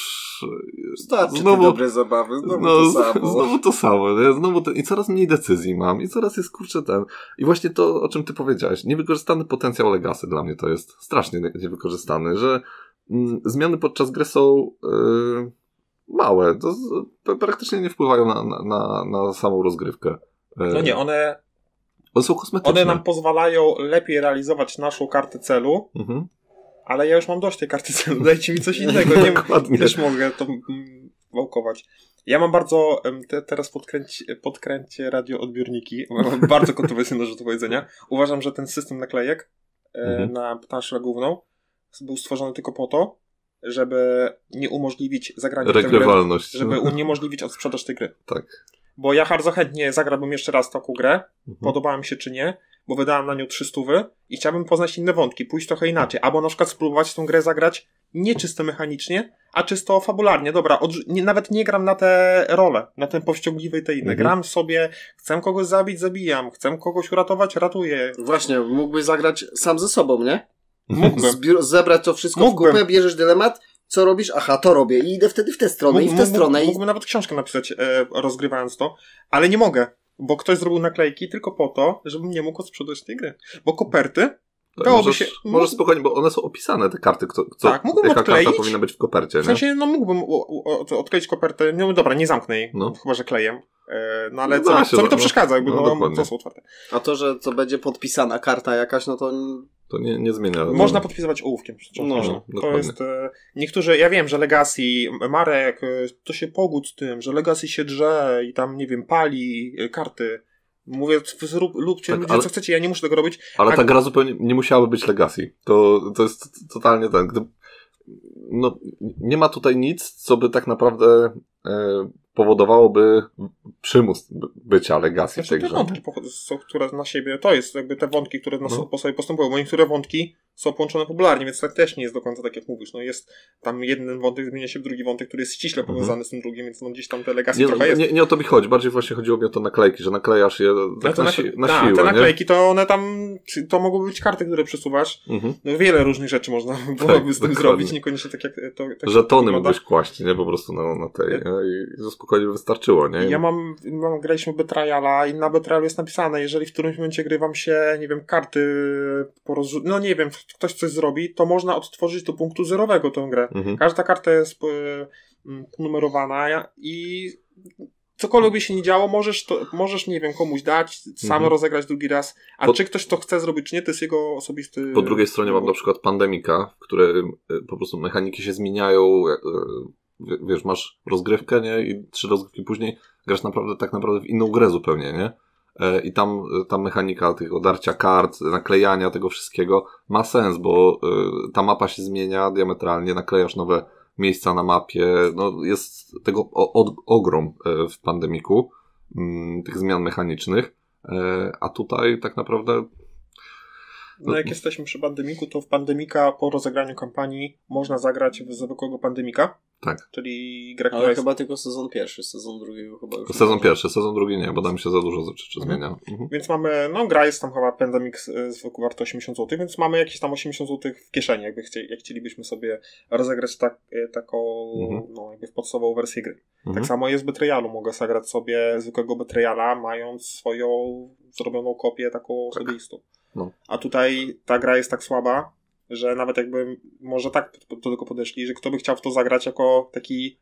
Starczy Znowu- te dobre zabawy, znowu no, to samo. Znowu to samo, nie? Znowu ten, i coraz mniej decyzji mam, i coraz jest kurczę ten. I właśnie to, o czym ty powiedziałeś, niewykorzystany potencjał Legacy dla mnie to jest strasznie nie- niewykorzystany, że mm, zmiany podczas gry są yy, małe, to z, p- praktycznie nie wpływają na, na, na, na samą rozgrywkę. Yy, No nie, one, one są kosmetyczne. one nam pozwalają lepiej realizować naszą kartę celu, Mhm. Ale ja już mam dość tej karty celu, dajcie mi coś innego, nie Dokładnie. też mogę to wałkować. Ja mam bardzo, te, teraz podkręć, podkręcie radioodbiorniki, mam bardzo kontrowersyjne rzecz do powiedzenia. Uważam, że ten system naklejek e, Mhm. na ptaszę główną był stworzony tylko po to, żeby nie umożliwić zagrania Regrywalność. żeby uniemożliwić odsprzedaż tej gry. Tak. Bo ja bardzo chętnie zagrałbym jeszcze raz taką grę, Mhm. podobała mi się czy nie, bo wydałem na nią 300 i chciałbym poznać inne wątki, pójść trochę inaczej, albo na przykład spróbować tą grę zagrać nie czysto mechanicznie, a czysto fabularnie. Dobra, odrzu- nie, nawet nie gram na te role, na ten powściągliwy i te inne. Mhm. Gram sobie, chcę kogoś zabić, zabijam, chcę kogoś uratować, ratuję. Właśnie, mógłbyś zagrać sam ze sobą, nie? Mógłbym. Zebrać to wszystko Mógłbym. w kupę, bierzesz dylemat, co robisz? Aha, to robię i idę wtedy w tę stronę i w tę Mógłbym- stronę i... Mógłbym nawet książkę napisać, e, rozgrywając to, ale nie mogę, bo ktoś zrobił naklejki tylko po to, żebym nie mógł sprzedać tej gry. Bo koperty Tak, Dałoby możesz, się- możesz spokojnie, bo one są opisane, te karty, kto, co, Tak, mógłbym jaka odkleić. karta powinna być w kopercie, W nie? sensie, no mógłbym odkleić kopertę, no dobra, nie zamknę jej, No. chyba, że klejem. E, No ale No co, się, co mi to no. przeszkadza, jakby No, no, są otwarte. A to, że to będzie podpisana karta jakaś, no to To nie, nie zmienia. Można podpisywać ołówkiem. przecież. No, to jest. E, niektórzy, ja wiem, że Legacy, Marek, e, to się pogódź z tym, że Legacy się drze i tam, nie wiem, pali e, karty. Mówię, zrób, lubcie Tak, ludzie, ale- co chcecie, ja nie muszę tego robić. Ale A- ta gra zupełnie nie musiałaby być Legacy. To, to jest totalnie ten. Gdy, no, nie ma tutaj nic, co by tak naprawdę e, powodowałoby przymus by- bycia Legacy w Znaczy tej te grze. wątki, które na siebie, to jest jakby te wątki, które na No. po sobie postępują, bo niektóre wątki są połączone popularnie, więc tak też nie jest do końca tak jak mówisz. No jest tam jeden wątek zmienia się w drugi wątek, który jest ściśle Mhm. powiązany z tym drugim, więc no gdzieś tam te legacy Nie, trochę jest. nie, nie o to mi chodzi, bardziej właśnie chodziło mi o to naklejki, że naklejasz je No tak to na, si- na tak, siłę, te nie? naklejki to one tam, to mogłyby być karty, które przesuwasz. Mhm. No wiele różnych rzeczy można byłoby z tym zrobić, niekoniecznie tak jak to. Tak Żetony mógłbyś kłaść, nie? Po prostu na, na tej, nie? I to spokojnie wystarczyło, nie? Ja mam, mam graliśmy Betrayala i na Betrayalu jest napisane, jeżeli w którymś momencie gry wam się, nie wiem, karty porozrzu... no nie wiem, ktoś coś zrobi, to można odtworzyć do punktu zerowego tę grę. Mhm. Każda karta jest e, numerowana i cokolwiek by się nie działo, możesz, to, możesz nie wiem, komuś dać, sam Mhm. rozegrać drugi raz, a Po- czy ktoś to chce zrobić, czy nie, to jest jego osobisty... Po drugiej stronie mam na przykład Pandemika, w którym y, po prostu mechaniki się zmieniają. y, Wiesz, masz rozgrywkę, nie? I trzy rozgrywki później grasz naprawdę tak naprawdę w inną grę zupełnie, nie? E, I tam y, ta mechanika tego darcia kart, naklejania tego wszystkiego ma sens, bo y, ta mapa się zmienia diametralnie, naklejasz nowe miejsca na mapie. No, jest tego ogrom w pandemiku, mm, tych zmian mechanicznych. E, A tutaj tak naprawdę No jak jesteśmy przy Pandemiku, to w Pandemika po rozegraniu kampanii można zagrać w zwykłego Pandemika, tak. czyli która Ale jest chyba tylko sezon pierwszy, sezon drugi chyba już. Sezon pierwszy, sezon drugi nie, bo tam się za dużo rzeczy Mhm. zmienia. Mhm. Więc mamy, no gra jest tam chyba Pandemic e, zwykły wart 80 zł, więc mamy jakieś tam 80 zł w kieszeni, jakby chcie, jak chcielibyśmy sobie rozegrać tak, e, taką, Mhm. no jakby w podstawową wersję gry. Mhm. Tak samo jest w Betrayalu, mogę zagrać sobie zwykłego Betrayala, mając swoją zrobioną kopię taką Tak. osobistą. No. A tutaj ta gra jest tak słaba, że nawet jakby może tak do tego podeszli, że kto by chciał w to zagrać jako taki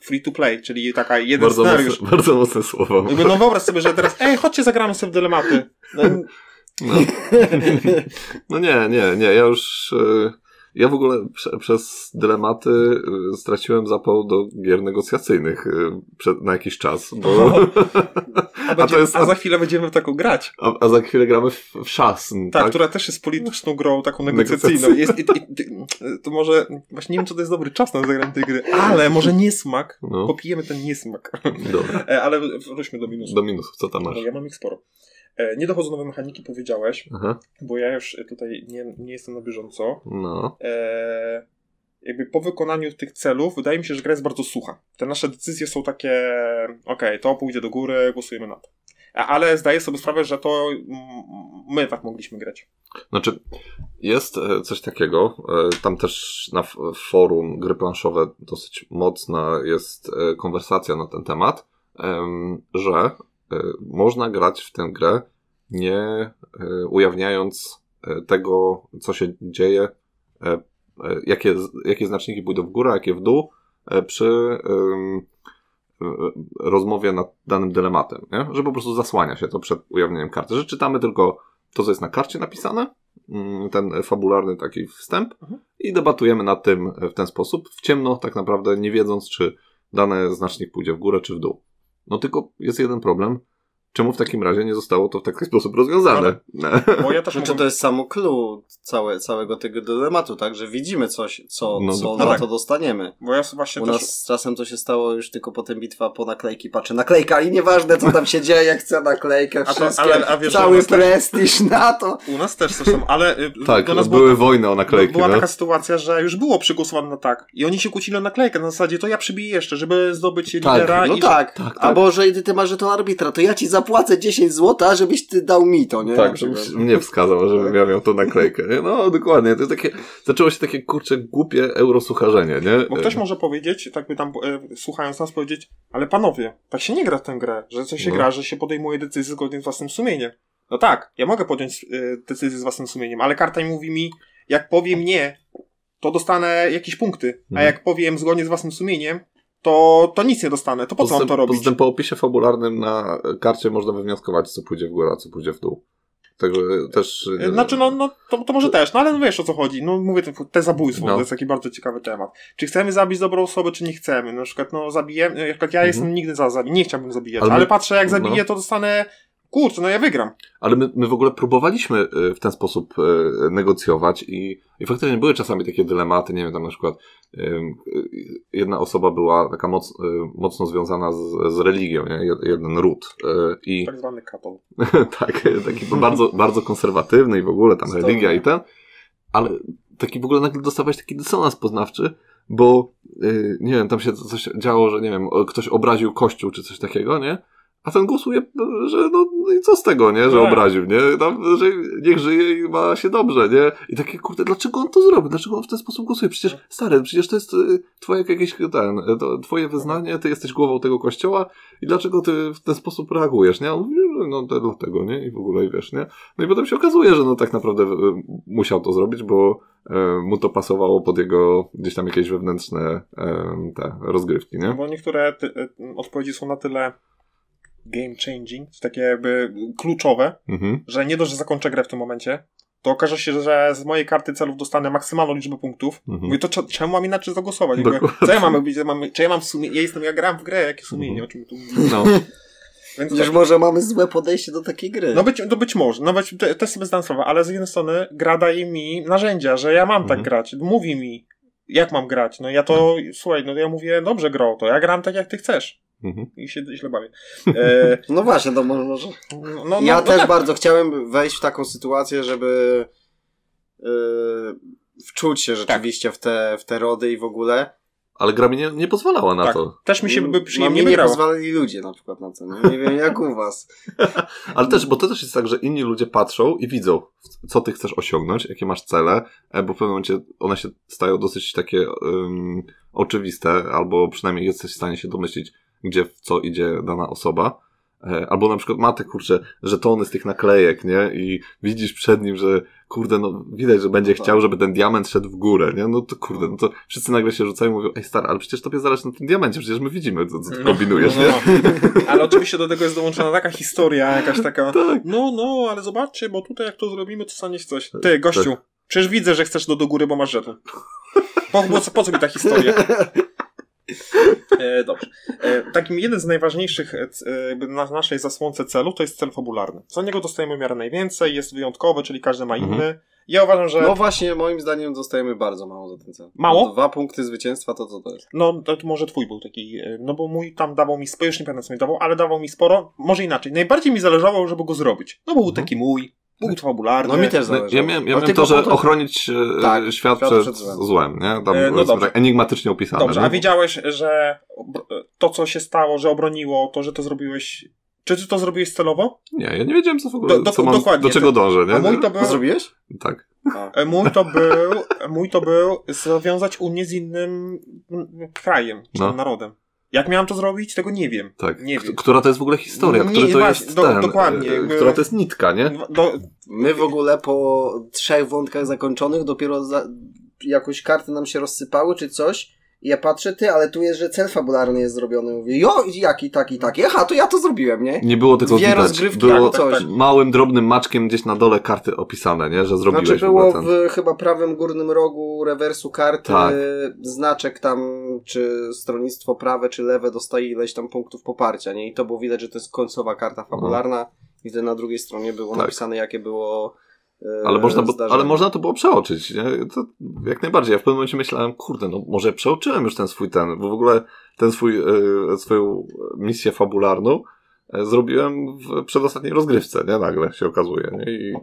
free to play, czyli taka jeden Bardzo, scenariusz. mocne, bardzo mocne słowo. Jakby, no wyobraź sobie, że teraz, ej, chodźcie zagramy sobie w dylematy. No, No. no nie, nie, nie, ja już... Ja w ogóle prze, przez dylematy e, straciłem zapał do gier negocjacyjnych e, przed, na jakiś czas, bo... a, A będzie, to jest- a za chwilę będziemy w taką grać. A, a za chwilę gramy w, w szas, Tak, tak? która też jest polityczną grą, taką negocjacyjną. Jest, i, i, to może, właśnie nie wiem, czy to jest dobry czas na zagranie tej gry, ale może niesmak. No, Popijemy ten niesmak. dobra. E, ale wróćmy do minusów. Do minusów, co tam masz? Bo ja mam ich sporo. E, Nie dochodzą nowe mechaniki, powiedziałeś, Aha, bo ja już tutaj nie, nie jestem na bieżąco. no. e, jakby po wykonaniu tych celów, wydaje mi się, że gra jest bardzo sucha. Te nasze decyzje są takie, okej, to pójdzie do góry, głosujemy na to. Ale zdaję sobie sprawę, że to my tak mogliśmy grać. Znaczy, jest e, coś takiego, e, tam też na forum gry planszowe dosyć mocna jest konwersacja na ten temat, em, że można grać w tę grę nie e, ujawniając e, tego, co się dzieje, e, e, jakie, jakie znaczniki pójdą w górę, jakie w dół, e, przy e, rozmowie nad danym dylematem, nie? że po prostu zasłania się to przed ujawnieniem karty, że czytamy tylko to, co jest na karcie napisane, mm, ten fabularny taki wstęp Mhm. i debatujemy nad tym w ten sposób, w ciemno tak naprawdę, nie wiedząc, czy dany znacznik pójdzie w górę, czy w dół. No tylko jest jeden problem, czemu w takim razie nie zostało to w taki sposób rozwiązane? Bo ja też Znaczy mogłem... to jest samo clue całe, całego tego dylematu, tak? Że widzimy coś, co, No, co no na tak. to dostaniemy. Bo ja właśnie U też... nas z czasem to się stało już tylko potem bitwa po naklejki, patrzę, naklejka i nieważne co tam się dzieje, chcę naklejkę, A to- wszystkie, ale- a wiesz, że cały nas też- prestiż na to. U nas też coś są, ale y, tak, do nas były było, wojny o naklejki. była no. taka sytuacja, że już było przegłosowane na tak. I oni się kłócili o naklejkę na zasadzie, to ja przybiję jeszcze, żeby zdobyć lidera. No i tak, tak, tak. albo że ty masz żeton arbitra, to ja ci zapłacę 10 zł, żebyś ty dał mi to, nie? Tak, żebyś mnie wskazał, żebym ja miał tą naklejkę. Nie? No, dokładnie. To jest takie, zaczęło się takie, kurcze, głupie eurosucharzenie, nie? Bo ktoś może powiedzieć, tak by tam e, słuchając nas powiedzieć, ale panowie, tak się nie gra w tę grę, że co się No. gra, że się podejmuje decyzje zgodnie z własnym sumieniem. No tak, ja mogę podjąć y, decyzję z własnym sumieniem, ale karta mi mówi mi, jak powiem nie, to dostanę jakieś punkty, a Mhm. jak powiem zgodnie z własnym sumieniem, to, to nic nie dostanę. To po co Poza mam to robić? Poza tym po opisie fabularnym na karcie można wywnioskować, co pójdzie w górę, a co pójdzie w dół. Tego też... Y, Znaczy, no, no to, to może też, no ale no wiesz o co chodzi. No mówię, te, zabójstwo No. to jest taki bardzo ciekawy temat. Czy chcemy zabić dobrą osobę, czy nie chcemy? Na przykład, no zabijemy, przykład ja Mhm. jestem nigdy za zabiję, nie chciałbym zabijać, Ale ale, patrzę jak no. zabiję, to dostanę, kurczę, no ja wygram. Ale my, my w ogóle próbowaliśmy y, w ten sposób y, negocjować i, i faktycznie były czasami takie dylematy, nie wiem, tam na przykład y, jedna osoba była taka moc, mocno związana z, z religią, nie? Jed- jeden ród. I Tak zwany katol. tak, taki bardzo, bardzo konserwatywny i w ogóle tam Zdolny. religia i ten, ale taki w ogóle nagle dostawałeś taki dysonans poznawczy, bo nie wiem, tam się coś działo, że nie wiem, ktoś obraził kościół czy coś takiego, nie? A ten głosuje, że no, no i co z tego, nie? Że Tak. obraził, nie? Tam, że niech żyje i ma się dobrze, nie? I takie, kurde, dlaczego on to zrobił? Dlaczego on w ten sposób głosuje? Przecież, stary, przecież to jest y, twoje jakieś, ten, y, to, twoje wyznanie, ty jesteś głową tego kościoła i dlaczego ty w ten sposób reagujesz, nie? On mówi, że no to dlatego, nie? I w ogóle, i wiesz, nie? No i potem się okazuje, że no tak naprawdę y, musiał to zrobić, bo y, mu to pasowało pod jego gdzieś tam jakieś wewnętrzne y, te rozgrywki, nie? Bo niektóre y, odpowiedzi są na tyle game changing, czy takie jakby kluczowe, Mhm. że nie dość, że zakończę grę w tym momencie, to okaże się, że z mojej karty celów dostanę maksymalną liczbę punktów. Mhm. Mówię, to cze- czemu mam inaczej zagłosować? Jakby, co ja mam robić? Czy ja mam w sumie, ja jestem, ja gram w grę, jakie sumienie, o czym tu mówimy. No. Więc Chociaż może mamy złe podejście do takiej gry. No być, no być może, no być, te- też sobie zdam sprawę, ale z jednej strony gra daje mi narzędzia, że ja mam Mhm. tak grać, mówi mi, jak mam grać. No ja to, słuchaj, no ja mówię, dobrze grał to, ja gram tak jak ty chcesz. Mhm. I się źle bawię. E, No właśnie, to może... może. no, no, ja no, też tak. bardzo chciałem wejść w taką sytuację, żeby yy, wczuć się rzeczywiście w, te, w te rody i w ogóle. Ale gra mi nie, nie pozwalała na Tak. to. Też mi się by No, przyjemnie mi nie wygrało. pozwalali ludzie na przykład na to. Nie, nie wiem jak u was. Ale też, bo to też jest tak, że inni ludzie patrzą i widzą, co ty chcesz osiągnąć, jakie masz cele, e, bo w pewnym momencie one się stają dosyć takie um, oczywiste, albo przynajmniej jesteś w stanie się domyślić, gdzie w co idzie dana osoba. E, Albo na przykład ma te kurcze żetony z tych naklejek, nie? I widzisz przed nim, że kurde, no widać, że będzie Tak. chciał, żeby ten diament szedł w górę, nie? No to kurde, no to wszyscy nagle się rzucają i mówią, ej stary, ale przecież tobie zależy na tym diamencie, przecież my widzimy, co, co ty kombinujesz, no, nie? no. Ale oczywiście do tego jest dołączona taka historia, jakaś taka. Tak. No, no, ale zobaczcie, bo tutaj jak to zrobimy, to stanie się coś. Ty, gościu, przecież widzę, że chcesz do, do góry, bo masz żeton. Po, po, po co mi ta historia? E, dobrze. E, takim jeden z najważniejszych e, na naszej zasłonce celu to jest cel fabularny. Za niego dostajemy w miarę najwięcej, jest wyjątkowy, czyli każdy ma inny. Mhm. Ja uważam, że No właśnie, moim zdaniem dostajemy bardzo mało za ten cel. Mało? Dwa punkty zwycięstwa, to co to jest? No, to może twój był taki, no bo mój tam dawał mi sporo, już nie pamiętam co mi dawał, ale dawał mi sporo, może inaczej. Najbardziej mi zależało, żeby go zrobić. No bo był Mhm. taki mój, był fabularny. No mi też No, zależy. ja miałem, ja miałem tylko to, że ochronić e, Tak, świat przed, przed złem. złem. nie? Tam E, no no dobrze. tak enigmatycznie opisane. Dobrze, nie? a widziałeś, że to, co się stało, że obroniło, to, że to zrobiłeś. Czy ty to zrobiłeś celowo? Nie, ja nie wiedziałem, co w ogóle, Do- do- co mam, dokładnie, do czego to- dążę, nie? A mój to był. Zrobiłeś? Tak. A. e, Mój to był. Mój to był zawiązać Unię z innym krajem, czy No. narodem. Jak miałem to zrobić, tego nie wiem. Tak. Nie wiem. Która to jest w ogóle historia? Nie, Który to właśnie, jest do- ten? dokładnie, e, Która to jest nitka, nie? Do, My w ogóle po trzech wątkach zakończonych dopiero za... jakoś karty nam się rozsypały czy coś. I ja patrzę, ty, ale tu jest, że cel fabularny jest zrobiony. Mówię, jo, jaki, taki, taki. Aha, to ja to zrobiłem, nie? Nie było tego Dwie widać. rozgrywki Było albo coś. małym, drobnym maczkiem gdzieś na dole karty opisane, nie? Że zrobiłeś Znaczy w było ten. w chyba prawym górnym rogu rewersu karty Tak. znaczek tam, czy stronnictwo prawe, czy lewe dostaje ileś tam punktów poparcia, nie? I to było widać, że to jest końcowa karta fabularna i wtedy na drugiej stronie było Tak. napisane, jakie było Ale można, bo, ale można to było przeoczyć, nie? To jak najbardziej. Ja w pewnym momencie myślałem, kurde, no może przeoczyłem już ten swój ten, bo w ogóle ten swój, e, swoją misję fabularną e, zrobiłem w przedostatniej rozgrywce, nie? Nagle się okazuje, nie? I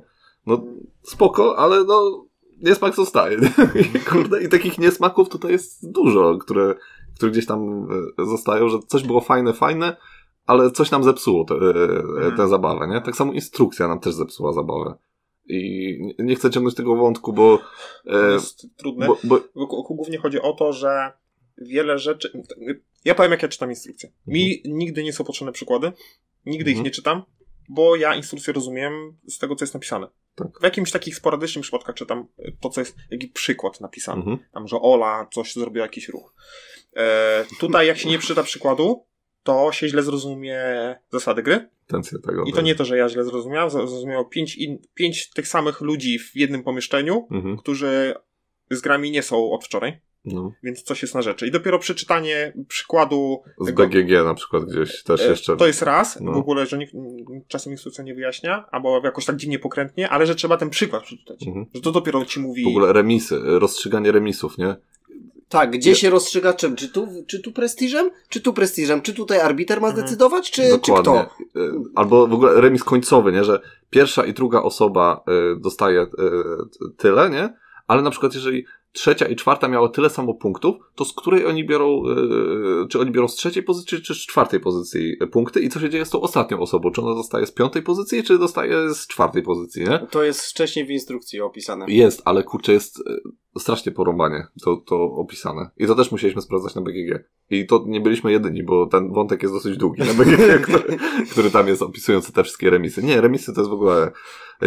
no spoko, ale no niesmak zostaje, nie? I, kurde, i takich niesmaków tutaj jest dużo, które, które gdzieś tam e, zostają, że coś było fajne, fajne, ale coś nam zepsuło tę Mhm. zabawę, nie? Tak samo instrukcja nam też zepsuła zabawę. I nie- chcę ciągnąć tego wątku, bo, to e, jest trudne. bo, bo Głównie chodzi o to, że wiele rzeczy. Ja powiem, jak ja czytam instrukcje. Mi nigdy nie są potrzebne przykłady, nigdy ich Mhm. nie czytam. bo ja instrukcję rozumiem z tego, co jest napisane. Tak. W jakimś takich sporadycznych przypadkach czytam to, co jest, jaki przykład napisany. Mhm. Tam, że Ola coś zrobiła jakiś ruch. E, tutaj, jak się nie przyda przykładu, to się źle zrozumie zasady gry. Tego. I to nie to, że ja źle zrozumiałem. Zrozumiało pięć, in, pięć tych samych ludzi w jednym pomieszczeniu, Mhm. którzy z grami nie są od wczoraj, No. więc coś jest na rzeczy. I dopiero przeczytanie przykładu. Z tego- BGG na przykład gdzieś też E, jeszcze. To jest raz, No. w ogóle, że nie, czasem instrukcja nie wyjaśnia, albo jakoś tak dziwnie pokrętnie, ale że trzeba ten przykład przeczytać. Mhm. Że to dopiero ci mówi. W ogóle remisy, rozstrzyganie remisów, nie? Tak, gdzie Nie. się rozstrzyga czym? Czy tu, czy tu prestiżem? Czy tu prestiżem? Czy tutaj arbiter ma Mhm. zdecydować? Czy, czy kto? Y, Albo w ogóle remis końcowy, nie? Że pierwsza i druga osoba y, dostaje y, tyle, nie? Ale na przykład jeżeli trzecia i czwarta miały tyle samo punktów, to z której oni biorą, y, czy oni biorą z trzeciej pozycji, czy z czwartej pozycji punkty i co się dzieje z tą ostatnią osobą? Czy ona dostaje z piątej pozycji, czy dostaje z czwartej pozycji, nie? To jest wcześniej w instrukcji opisane. Jest, ale kurczę, jest strasznie porąbanie to, to opisane. I to też musieliśmy sprawdzać na BGG. I to nie byliśmy jedyni, bo ten wątek jest dosyć długi na BGG, który, który tam jest opisujący te wszystkie remisy. Nie, remisy to jest w ogóle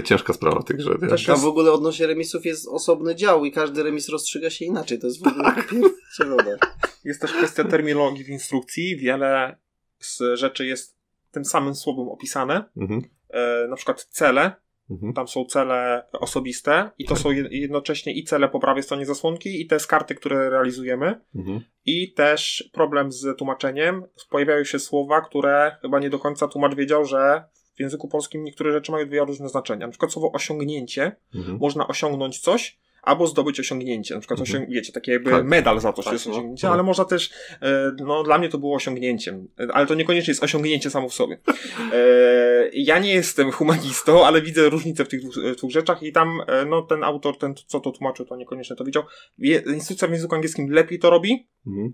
ciężka sprawa w tej grze. Tam w ogóle odnośnie remisów jest osobny dział i każdy remis rozstrzyga się inaczej. To jest w ogóle pierdzielone. Jest też kwestia terminologii w instrukcji. Wiele z rzeczy jest tym samym słowem opisane. Mhm, E, na przykład cele. Mhm. Tam są cele osobiste i to są je- jednocześnie i cele po prawej stronie zasłonki i te z karty, które realizujemy. Mhm. I też problem z tłumaczeniem. Pojawiają się słowa, które chyba nie do końca tłumacz wiedział, że w języku polskim niektóre rzeczy mają dwie różne znaczenia. Na przykład słowo osiągnięcie. Mhm. Można osiągnąć coś, albo zdobyć osiągnięcie. Na przykład, Mhm. wiecie, takie jakby Tak. medal za to, że Tak, jest no. osiągnięcie, No. ale można też, e, no dla mnie to było osiągnięciem, E, ale to niekoniecznie jest osiągnięcie samo w sobie. E, ja nie jestem humanistą, ale widzę różnicę w tych dwóch, dwóch rzeczach i tam, no ten autor, ten co to tłumaczył, to niekoniecznie to widział. Je, instrukcja w języku angielskim lepiej to robi. Mhm.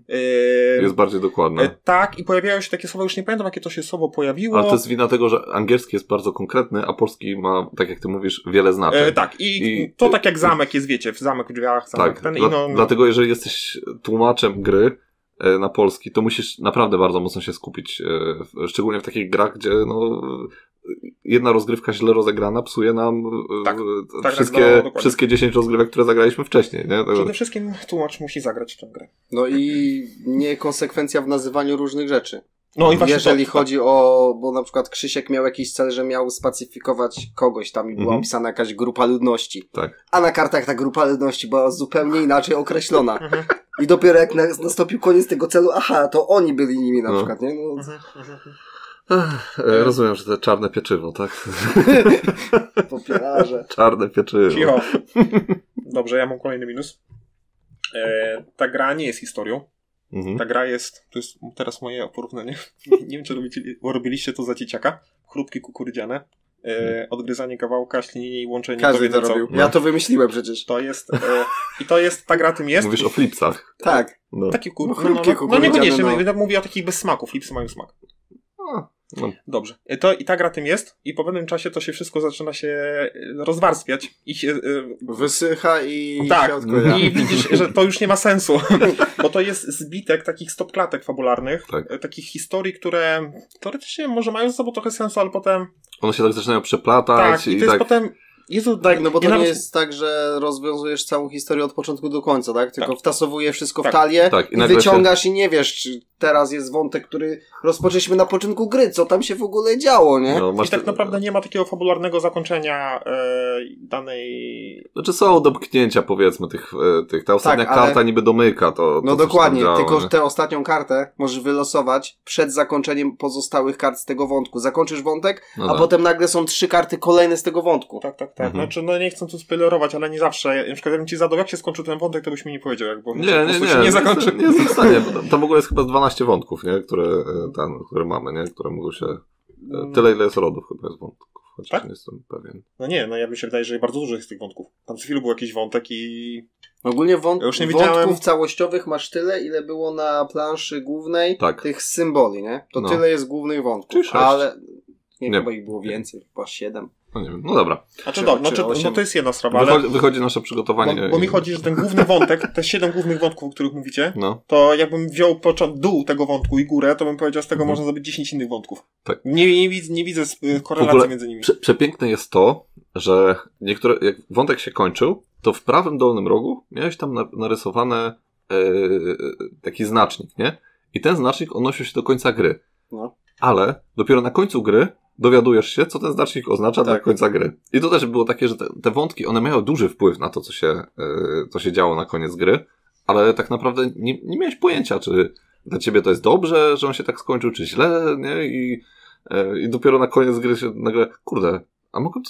Jest bardziej dokładna. tak, i pojawiają się takie słowa, już nie pamiętam, jakie to się słowo pojawiło. Ale to jest wina tego, że angielski jest bardzo konkretny, a polski ma, tak jak ty mówisz, wiele znaczeń. E, tak, i, I- to tak jak zamek jest, wiecie, w zamek w drzwiach, zamek Tak, ten, dla, i no, dlatego jeżeli jesteś tłumaczem gry e, na polski, to musisz naprawdę bardzo mocno się skupić, e, szczególnie w takich grach, gdzie no, jedna rozgrywka źle rozegrana psuje nam e, Tak, e, tak, wszystkie, no, dokładnie. wszystkie 10 rozgrywek, które zagraliśmy wcześniej. Nie? Przede wszystkim tłumacz musi zagrać tę grę. No i niekonsekwencja w nazywaniu różnych rzeczy. No i właśnie Jeżeli to, chodzi o, bo na przykład Krzysiek miał jakiś cel, że miał spacyfikować kogoś, tam i była Mhm. opisana jakaś grupa ludności. tak. A na kartach ta grupa ludności była zupełnie inaczej określona. Mhm, I dopiero jak na, nastąpił koniec tego celu, aha, to oni byli nimi na No. przykład, nie? No, mhm, mhm. Ech, e, rozumiem, że to czarne pieczywo, tak? popierarze. czarne pieczywo. Cicho. Dobrze, ja mam kolejny minus. E, ta gra nie jest historią. Mhm. Ta gra jest, to jest teraz moje porównanie. Nie, nie wiem, czy robicie, robiliście to za dzieciaka. Chrupki kukurydziane. E, odgryzanie kawałka, ślinienie i łączenie. Każdy to to robił. No. Ja to wymyśliłem przecież. To jest, e, i to jest, ta gra tym jest. Mówisz o flipsach. Tak. No. Taki kur... No, No, no, chrupkie no, no kukurydziane, niekoniecznie, no. no. mówię o takich bez smaku. Flipsy mają smak. A, no. Dobrze. E, To, I ta gra tym jest i po pewnym czasie to się wszystko zaczyna się e, rozwarstwiać i się, e, Wysycha i Tak, i widzisz, że to już nie ma sensu, bo to jest zbitek takich stopklatek fabularnych, Tak. takich historii, które teoretycznie może mają ze sobą trochę sensu, ale potem One się tak zaczynają przeplatać tak, i i to jest tak. potem Jezu, Tak, no bo to nie nawet- jest tak, że rozwiązujesz całą historię od początku do końca, tak? Tylko Tak. wtasowuje wszystko Tak. w talię Tak, i i, wyciągasz i nie wiesz, czy teraz jest wątek, który rozpoczęliśmy na początku gry, co tam się w ogóle działo, nie? No, I masz tak te- naprawdę nie ma takiego fabularnego zakończenia e, danej... Znaczy są domknięcia powiedzmy tych, e, tych ta ostatnia Tak, ale- karta niby domyka to. No to dokładnie, tam działa, tylko nie? że tę ostatnią kartę możesz wylosować przed zakończeniem pozostałych kart z tego wątku. Zakończysz wątek, No a tak. potem nagle są trzy karty kolejne z tego wątku. Tak, tak, tak. Mhm. Znaczy, no nie chcę tu spoilerować, ale nie zawsze. Na przykład, jakbym ci zadał, jak się skończył ten wątek, to byś mi nie powiedział, jak bo Nie, po nie, nie, się nie zakończy. Nie, nie bo tam- Tam w ogóle jest chyba 12 wątków, nie? Które, e, tam, które mamy, nie? Które mogą się. e, Tyle, ile jest rodów, chyba jest wątków. Chociaż Tak? nie jestem pewien. No nie, no ja mi się wydaje, że bardzo dużo jest tych wątków. Tam co chwilę był jakiś wątek i... Ogólnie wąt- Ja już nie wątków widziałem- całościowych masz tyle, ile było na planszy głównej Tak. tych symboli, nie? To No. tyle jest głównych wątków. Czyli sześć. Ale nie, Nie. chyba ich było więcej, chyba siedem. No nie wiem, no dobra. Znaczy, Czy- do, czy znaczy, no to jest jedna sprawa, ale Wychodzi, wychodzi nasze przygotowanie. bo, bo mi chodzi, że ten główny wątek, te siedem głównych wątków, o których mówicie, No, to jakbym wziął dół tego wątku i górę, to bym powiedział, z tego Mhm. można zrobić 10 innych wątków. Tak. Nie, nie, widzę, nie widzę korelacji między nimi. Prze przepiękne jest to, że niektóre, jak wątek się kończył, to w prawym dolnym rogu miałeś tam na, narysowane e, taki znacznik, nie? I ten znacznik odnosił się do końca gry. No. Ale dopiero na końcu gry dowiadujesz się, co ten znacznik oznacza do Tak. końca gry. I to też było takie, że te, te wątki, one miały duży wpływ na to, co się, e, co się działo na koniec gry, ale tak naprawdę nie, nie miałeś pojęcia, czy dla ciebie to jest dobrze, że on się tak skończył, czy źle, nie? I, e, i dopiero na koniec gry się nagle, kurde, a mogłem,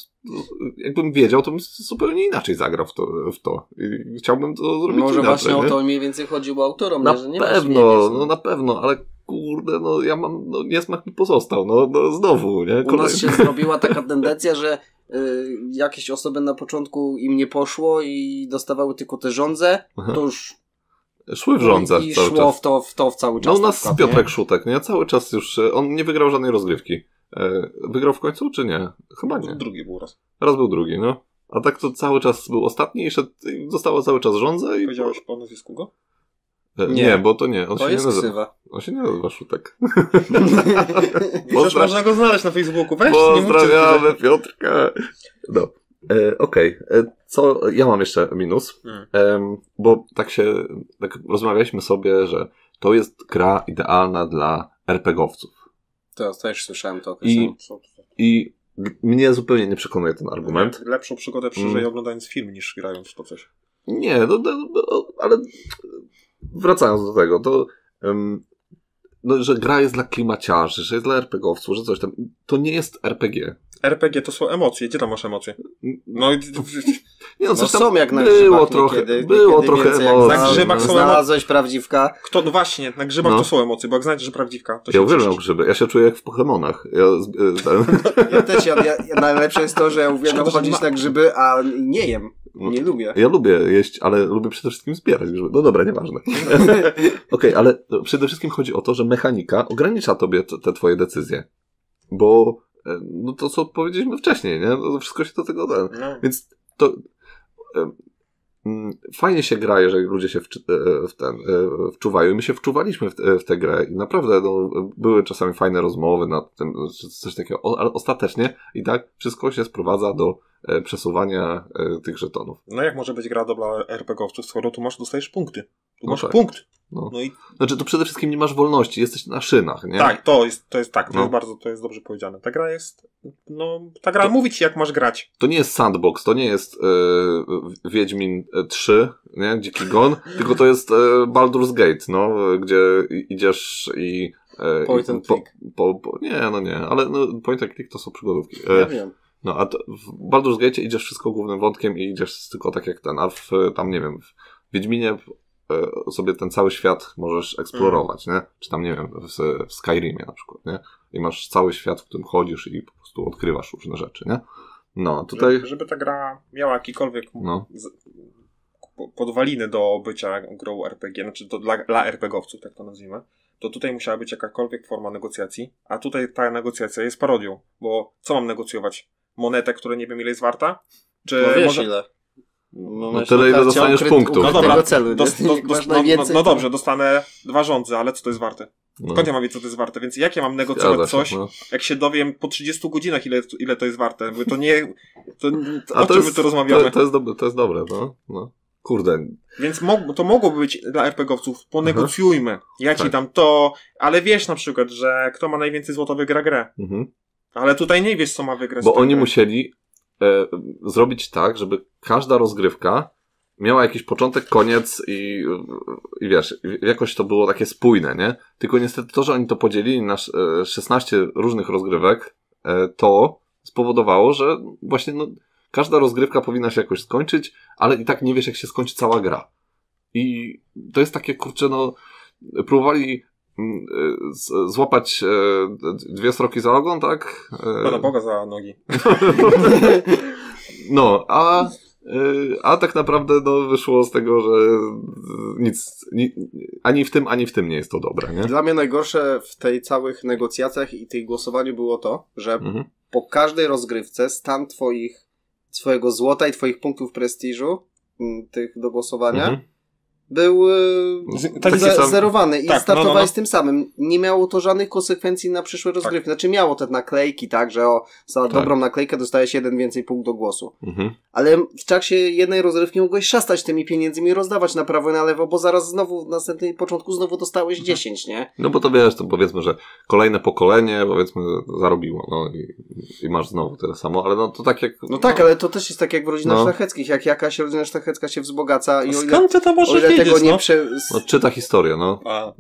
jakbym wiedział, to bym zupełnie inaczej zagrał w to. W to. I chciałbym to zrobić Może inaczej. właśnie o nie? to mniej więcej chodziło autorom, Na nie? że nie pewno, no na pewno, ale kurde, no ja mam, no niesmak mi pozostał, no, no znowu, nie? U nas się zrobiła taka tendencja, że y, jakieś osoby na początku im nie poszło i dostawały tylko te żądze, Aha. to już Szły w rządze i cały szło czas. w to, w to w cały czas. No u na nas przykład, Piotrek nie? Szutek, nie? Cały czas już, e, on nie wygrał żadnej rozgrywki. E, Wygrał w końcu, czy nie? Chyba nie. Drugi był raz. Raz był drugi, no. A tak to cały czas był ostatni i szedł, i została cały czas żądza i... Powiedziałeś po nazwisku go? E, Nie, Nie. bo to nie, on To się jest nie nazywa. ksywa. On się nie nazywa Szutek. Przecież można go znaleźć na Facebooku. Weź, nie Pozdrawiamy Piotrka. No. E, Okej, E, co ja mam jeszcze minus, Hmm. Em, bo tak się, tak rozmawialiśmy sobie, że to jest gra idealna dla RPGowców. To też słyszałem to I-. I mnie zupełnie nie przekonuje ten argument. Lepszą przygodę przeżyję Mm. oglądając film niż grając w to coś. Nie, no, no, no, ale wracając do tego, to em, no, że gra jest dla klimaciarzy, że jest dla RPGowców, że coś tam. To nie jest RPG. RPG to są emocje. Gdzie tam masz emocje? No i Nie, No coś tam są jak na było trochę, niekiedy, było niekiedy trochę więcej, emocji. Na grzybach są Znalazłeś prawdziwka. kto, no właśnie, na grzybach No. to są emocje, bo jak znajdziesz prawdziwka, to Ja uwielbiam grzyby. Ja się czuję jak w Pokemonach. Ja, z- y, ten, Ja też, ja, ja, najlepsze jest to, że ja uwielbiam że chodzić ma- na grzyby, a nie jem. No. Nie lubię. ja lubię jeść, ale lubię przede wszystkim zbierać grzyby. No dobra, nieważne. Okej, ale przede wszystkim chodzi o to, że mechanika ogranicza tobie te twoje decyzje. Bo e, no to, co powiedzieliśmy wcześniej, nie? No, wszystko się do tego... Ten, No. Więc to mm, fajnie się gra, jeżeli ludzie się wczy, e, w ten, e, wczuwają. I my się wczuwaliśmy w, w tę grę i naprawdę no, były czasami fajne rozmowy na tym, coś takiego, ale ostatecznie i tak wszystko się sprowadza do e, przesuwania e, tych żetonów. no jak może być gra dla RPGowców, skoro tu masz, dostajesz punkty. Tu No masz tak. punkt. No. No i Znaczy, to przede wszystkim nie masz wolności, jesteś na szynach, nie? tak, to jest, to jest tak, to No. jest bardzo, to jest dobrze powiedziane. Ta gra jest, no, ta gra To- mówi ci jak masz grać. To nie jest sandbox, to nie jest e, Wiedźmin 3, nie? Dziki Gon, tylko to jest e, Baldur's Gate, no, e, gdzie idziesz i... E, Point and po, click. po, po, nie, no nie, ale no, point and click to są przygodówki. Ja E, wiem. no, a to w Baldur's Gate idziesz wszystko głównym wątkiem i idziesz tylko tak jak ten, a w, tam, nie wiem, w Wiedźminie e, sobie ten cały świat możesz eksplorować, nie? Czy tam, nie wiem, w, w Skyrimie na przykład, nie? I masz cały świat, w którym chodzisz i po prostu odkrywasz różne rzeczy, nie? No, tutaj... Żeby, żeby ta gra miała jakikolwiek No. z, po- podwaliny do bycia grą RPG, znaczy to dla, dla RPGowców, tak to nazwijmy, to tutaj musiała być jakakolwiek forma negocjacji, a tutaj ta negocjacja jest parodią, bo co mam negocjować? Monetę, która nie wiem ile jest warta? Czy No wiesz może... ile. No, No tyle, ile dostaniesz ukryt- punktów. No dobra, celu. Dos, nie? dos, no, no, najwięcej, no to- dobrze, dostanę dwa rządze, ale co to jest warte? No. Skąd ja mam wiedzieć, co to jest warte? Więc jak ja mam negocjować coś, no. jak się dowiem po 30 godzinach, ile, ile to jest warte? Bo to nie... To, to, A o to czym jest, my tu rozmawiamy? To, to, jest dobre, to jest dobre, no. no. Kurde, Więc mo- to mogłoby być dla RPGowców, ponegocjujmy. Ja ci Tak. dam to, ale wiesz na przykład, że kto ma najwięcej złota wygra grę. mhm. Ale tutaj nie wiesz, co ma wygrać. Bo oni grę. musieli e, zrobić tak, żeby każda rozgrywka miała jakiś początek, koniec i, i wiesz, jakoś to było takie spójne, nie? Tylko niestety to, że oni to podzielili na sz- e, 16 różnych rozgrywek, e, to spowodowało, że właśnie no, każda rozgrywka powinna się jakoś skończyć, ale i tak nie wiesz, jak się skończy cała gra. I to jest takie, kurczę, no, próbowali mm, e, złapać dwie sroki za ogon, tak? Pana Boga za nogi. no, a, a tak naprawdę no, wyszło z tego, że nic, ni, ani w tym, ani w tym nie jest to dobre, nie? Dla mnie najgorsze w tej całych negocjacjach i tej głosowaniu było to, że Mhm. po każdej rozgrywce stan twoich, swojego złota i twoich punktów prestiżu, m, tych do głosowania, Mhm. Był Z- taki ze- sam- zerowany i tak, no, startowałeś no, no. z tym samym. Nie miało to żadnych konsekwencji na przyszłe rozgrywki. Znaczy miało te naklejki, tak, że o, za Tak. dobrą naklejkę dostajesz jeden więcej punkt do głosu. Mhm. Ale w czasie jednej rozgrywki mogłeś szastać tymi pieniędzmi i rozdawać na prawo i na lewo, bo zaraz znowu, w następnym początku znowu dostałeś Mhm. 10, nie? No bo to wiesz, to powiedzmy, że kolejne pokolenie, powiedzmy, zarobiło, no i, i masz znowu tyle samo, ale no to tak jak... No tak, ale to też jest tak jak w rodzinach No. szlacheckich. Jak jakaś rodzina szlachecka się wzbogaca i o ile, Skąd ty to o ile tego nie, no? prze, No czyta historię, no. A.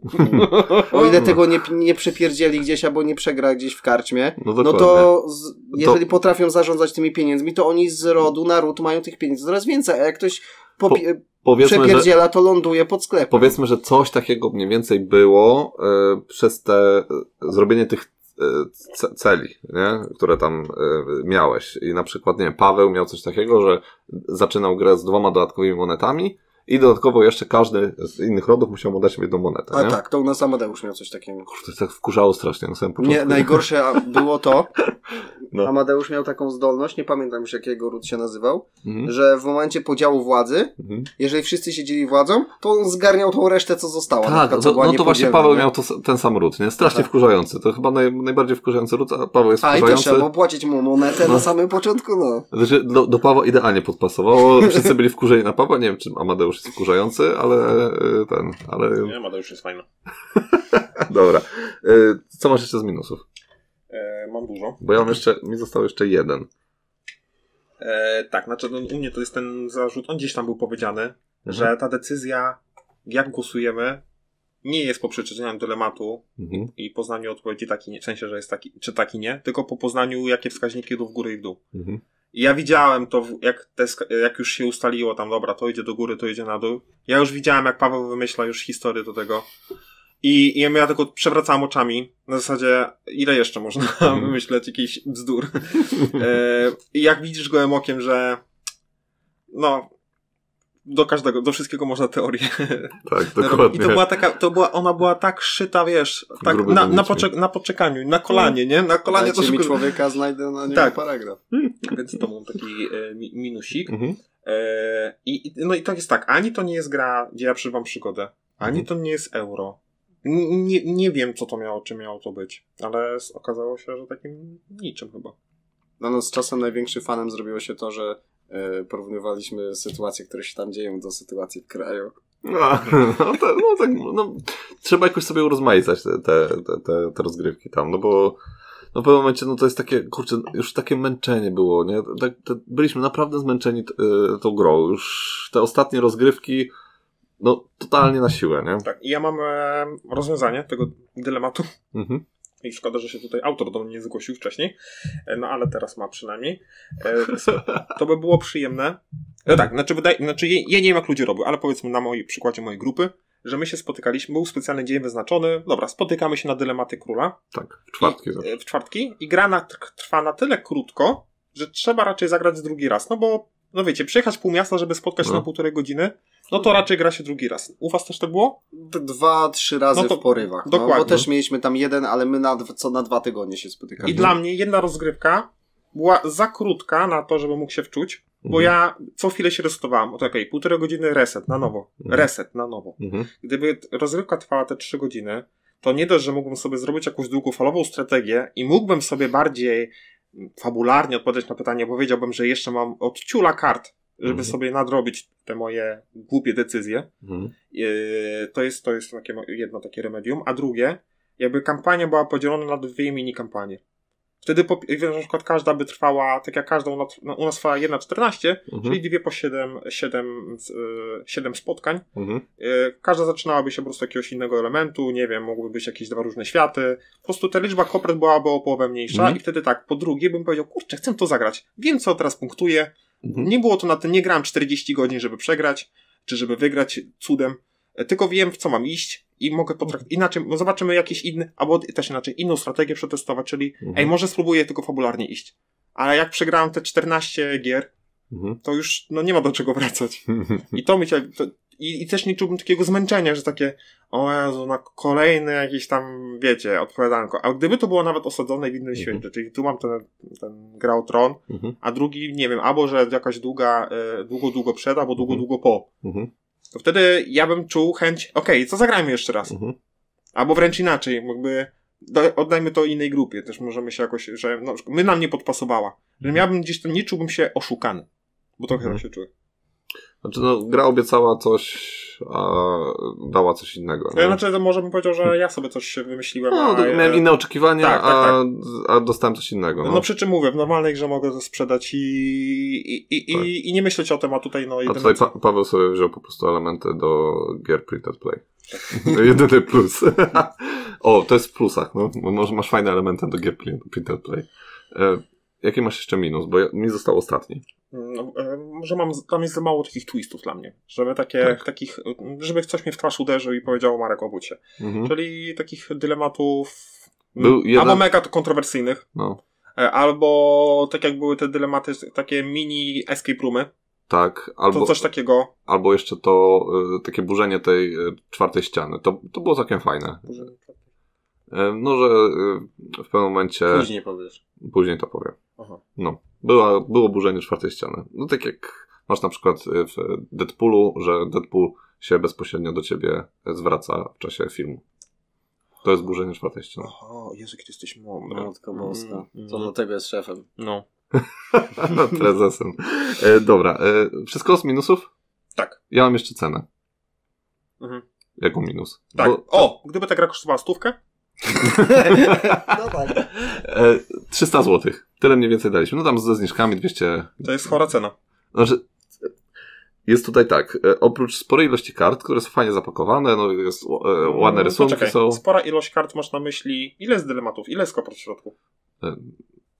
o ile tego nie, nie przepierdzieli gdzieś albo nie przegra gdzieś w karczmie, No no dokładnie. to z, jeżeli potrafią zarządzać tymi pieniędzmi, to oni z rodu na ród mają tych pieniędzy coraz więcej, a jak ktoś popie- Powiedzmy, że, przepierdziela, to ląduje pod sklepem. powiedzmy, że coś takiego mniej więcej było e, przez te e, zrobienie tych e, ce- celi, nie? które tam miałeś. I na przykład, nie wiem, Paweł miał coś takiego, że zaczynał grę z dwoma dodatkowymi monetami i dodatkowo jeszcze każdy z innych rodów musiał mu dać jedną monetę. A nie? tak, to u nas Amadeusz miał coś takiego. Kurde, to tak wkurzało strasznie na samym początku. Nie, najgorsze a- było to, No. Amadeusz miał taką zdolność, nie pamiętam już jakiego ród się nazywał, Mhm. że w momencie podziału władzy, Mhm. jeżeli wszyscy siedzieli władzą, to on zgarniał tą resztę, co została. na Tak, no, była no to właśnie Paweł nie? miał to, ten sam ród, nie? Strasznie Aha. wkurzający. To chyba naj, najbardziej wkurzający ród, a Paweł jest A i też wkurzający. trzeba było płacić mu monetę No. na samym początku, no. Znaczy, do, do Pawła idealnie podpasowało. Wszyscy byli wkurzeni na Pawła. Nie wiem, czy Amadeusz jest wkurzający, ale y, ten, ale Nie, Madeusz jest fajny. dobra. Y, Co masz jeszcze z minusów? E, mam dużo. Bo ja mam jeszcze, mi został jeszcze jeden. E, tak, znaczy no, u mnie to jest ten zarzut, on gdzieś tam był powiedziany, Mhm. że ta decyzja, jak głosujemy, nie jest po przeczytaniu dylematu Mhm. i poznaniu odpowiedzi taki nie, w sensie, że jest taki, czy taki nie, tylko po poznaniu, jakie wskaźniki idą w górę i w dół. Mhm. Ja widziałem to, jak, te, jak już się ustaliło tam, dobra, to idzie do góry, to idzie na dół. Ja już widziałem, jak Paweł wymyśla już historię do tego. I, i ja tylko przewracałem oczami, na zasadzie, ile jeszcze można Mhm. wymyśleć jakiś bzdur. e, I jak widzisz gołym okiem, że no, do każdego, do wszystkiego można teorię Tak, i dokładnie. to była taka, to była, ona była tak szyta, wiesz, tak na, na, poczek- na poczekaniu, na kolanie, nie? Na kolanie to Dajcie mi szybko. człowieka, znajdę na niego Tak. paragraf. Więc to był taki e, mi- minusik. Mhm. E, i, i- no i to jest tak, ani to nie jest gra, gdzie ja przeżywam przygodę, ani Mhm. to nie jest euro. N- Nie, nie wiem, co to miało, czy miało to być, ale okazało się, że takim niczym chyba. No, no z czasem największym fanem zrobiło się to, że porównywaliśmy sytuacje, które się tam dzieją do sytuacji w kraju. No, no, to, no, tak, no, trzeba jakoś sobie urozmaicać te, te, te, te, rozgrywki tam, no bo no w pewnym momencie, no to jest takie, kurczę, już takie męczenie było, nie? Tak, te, byliśmy naprawdę zmęczeni t, y, tą grą. Już te ostatnie rozgrywki, no totalnie na siłę, nie? Tak, i ja mam e, rozwiązanie tego dylematu. Mhm. I szkoda, że się tutaj autor do mnie nie zgłosił wcześniej, e, no ale teraz ma przynajmniej. E, to by było przyjemne. No tak, znaczy, wydaje, znaczy ja ja nie wiem jak ludzie robią, ale powiedzmy na moim przykładzie mojej grupy, że my się spotykaliśmy, był specjalny dzień wyznaczony, dobra, spotykamy się na dylematy króla Tak, w czwartki. i, e, w czwartki i gra na, trwa na tyle krótko, że trzeba raczej zagrać drugi raz, no bo, no wiecie, przejechać pół miasta, żeby spotkać się No. na półtorej godziny, no to raczej gra się drugi raz. U was też tak było? Dwa, trzy razy No to w porywach. No, bo dokładnie. też mieliśmy tam jeden, ale my na, co na dwa tygodnie się spotykaliśmy. I dla mnie jedna rozgrywka była za krótka na to, żeby mógł się wczuć, bo Mhm. ja co chwilę się resetowałem. Oto okej, półtorej godziny reset na nowo. Mhm. Reset na nowo. Mhm. Gdyby rozgrywka trwała te trzy godziny, to nie dość, że mógłbym sobie zrobić jakąś długofalową strategię i mógłbym sobie bardziej fabularnie odpowiedzieć na pytanie, bo wiedziałbym, że jeszcze mam od ciula kart, żeby Mhm. sobie nadrobić te moje głupie decyzje. Mhm. Yy, to jest, to jest takie, jedno takie remedium. A drugie, jakby kampania była podzielona na dwie mini kampanie. Wtedy po, na przykład każda by trwała, tak jak każda u nas, no, u nas trwała jedna 14, Mhm. czyli dwie po 7, 7, 7 spotkań. Mhm. Yy, Każda zaczynałaby się po prostu jakiegoś innego elementu, nie wiem, mogłyby być jakieś dwa różne światy. Po prostu ta liczba kopret byłaby o połowę mniejsza Mhm. i wtedy tak, po drugie bym powiedział, kurczę, chcę to zagrać. Wiem, co teraz punktuję. Mhm. Nie było to na tym, nie grałem 40 godzin, żeby przegrać, czy żeby wygrać cudem, e, tylko wiem, w co mam iść i mogę potraktować. Inaczej, no zobaczymy jakiś inny, albo też inaczej, inną strategię przetestować, czyli Mhm. ej, może spróbuję tylko fabularnie iść. Ale jak przegrałem te 14 gier, Mhm. to już no nie ma do czego wracać. I to mi to, i, i też nie czułbym takiego zmęczenia, że takie, o Jezu, na kolejny jakiś tam, wiecie, odpowiadanko. A gdyby to było nawet osadzone w innym Mhm. świecie, czyli tu mam ten, ten Gra Tron, Mhm. a drugi, nie wiem, albo że jakaś długa, e, długo, długo przed, albo długo, Mhm. długo po. Mhm. To wtedy ja bym czuł chęć, okej, co zagrajmy jeszcze raz. Mhm. Albo wręcz inaczej, jakby da- oddajmy to innej grupie, też możemy się jakoś, że no, my nam nie podpasowała. Że ja bym gdzieś to, nie czułbym się oszukany. Bo trochę Mhm. tak się czuję. Znaczy, no, gra obiecała coś, a dała coś innego. Ja nie? znaczy, to może bym powiedział, że ja sobie coś wymyśliłem. No, a, to miałem inne oczekiwania, tak, tak, a, a dostałem coś innego. No, No, przy czym mówię, w normalnej grze mogę to sprzedać i, i, i, Tak. i, nie myśleć o tym, a tutaj no a jedyne tutaj co- pa Paweł sobie wziął po prostu elementy do gier print and play. Jedyny plus. o, to jest w plusach, no. Może masz fajne elementy do gier print print and play. Jaki masz jeszcze minus? Bo ja, mi został ostatni. No, e, może mam, tam jest za mało takich twistów dla mnie. Żeby takie, Tak. takich, żeby coś mnie w twarz uderzył i powiedział Marek obudź się. Mhm. Czyli takich dylematów Był jeden- albo mega kontrowersyjnych, No, e, albo tak jak były te dylematy, takie mini escape roomy, tak. to Albo, coś takiego. albo jeszcze to e, takie burzenie tej czwartej ściany. To, to było całkiem fajne. E, no, że w pewnym momencie... Później powiesz. Później to powiem. No. Była, było burzenie czwartej ściany. No tak jak masz na przykład y, w Deadpoolu, że Deadpool się bezpośrednio do ciebie zwraca w czasie filmu. To jest burzenie czwartej ściany. O, Jezu, kiedy jesteś mądry. Matko boska. Mm, To mm. dlatego jest szefem. No, Prezesem. E, dobra. E, wszystko z minusów? tak. Ja mam jeszcze cenę. Mhm. Jaką minus? Tak. Bo- O, gdyby ta gra kosztowała stówkę, No tak. E, 300 zł. Tyle mniej więcej daliśmy. No tam ze zniżkami 200. to jest chora cena. Znaczy, jest tutaj tak. E, oprócz sporej ilości kart, które są fajnie zapakowane, no jest e, ładne Mm, rysunki poczekaj, są. Spora ilość kart masz na myśli. Ile jest dylematów? Ile jest kopert w środku?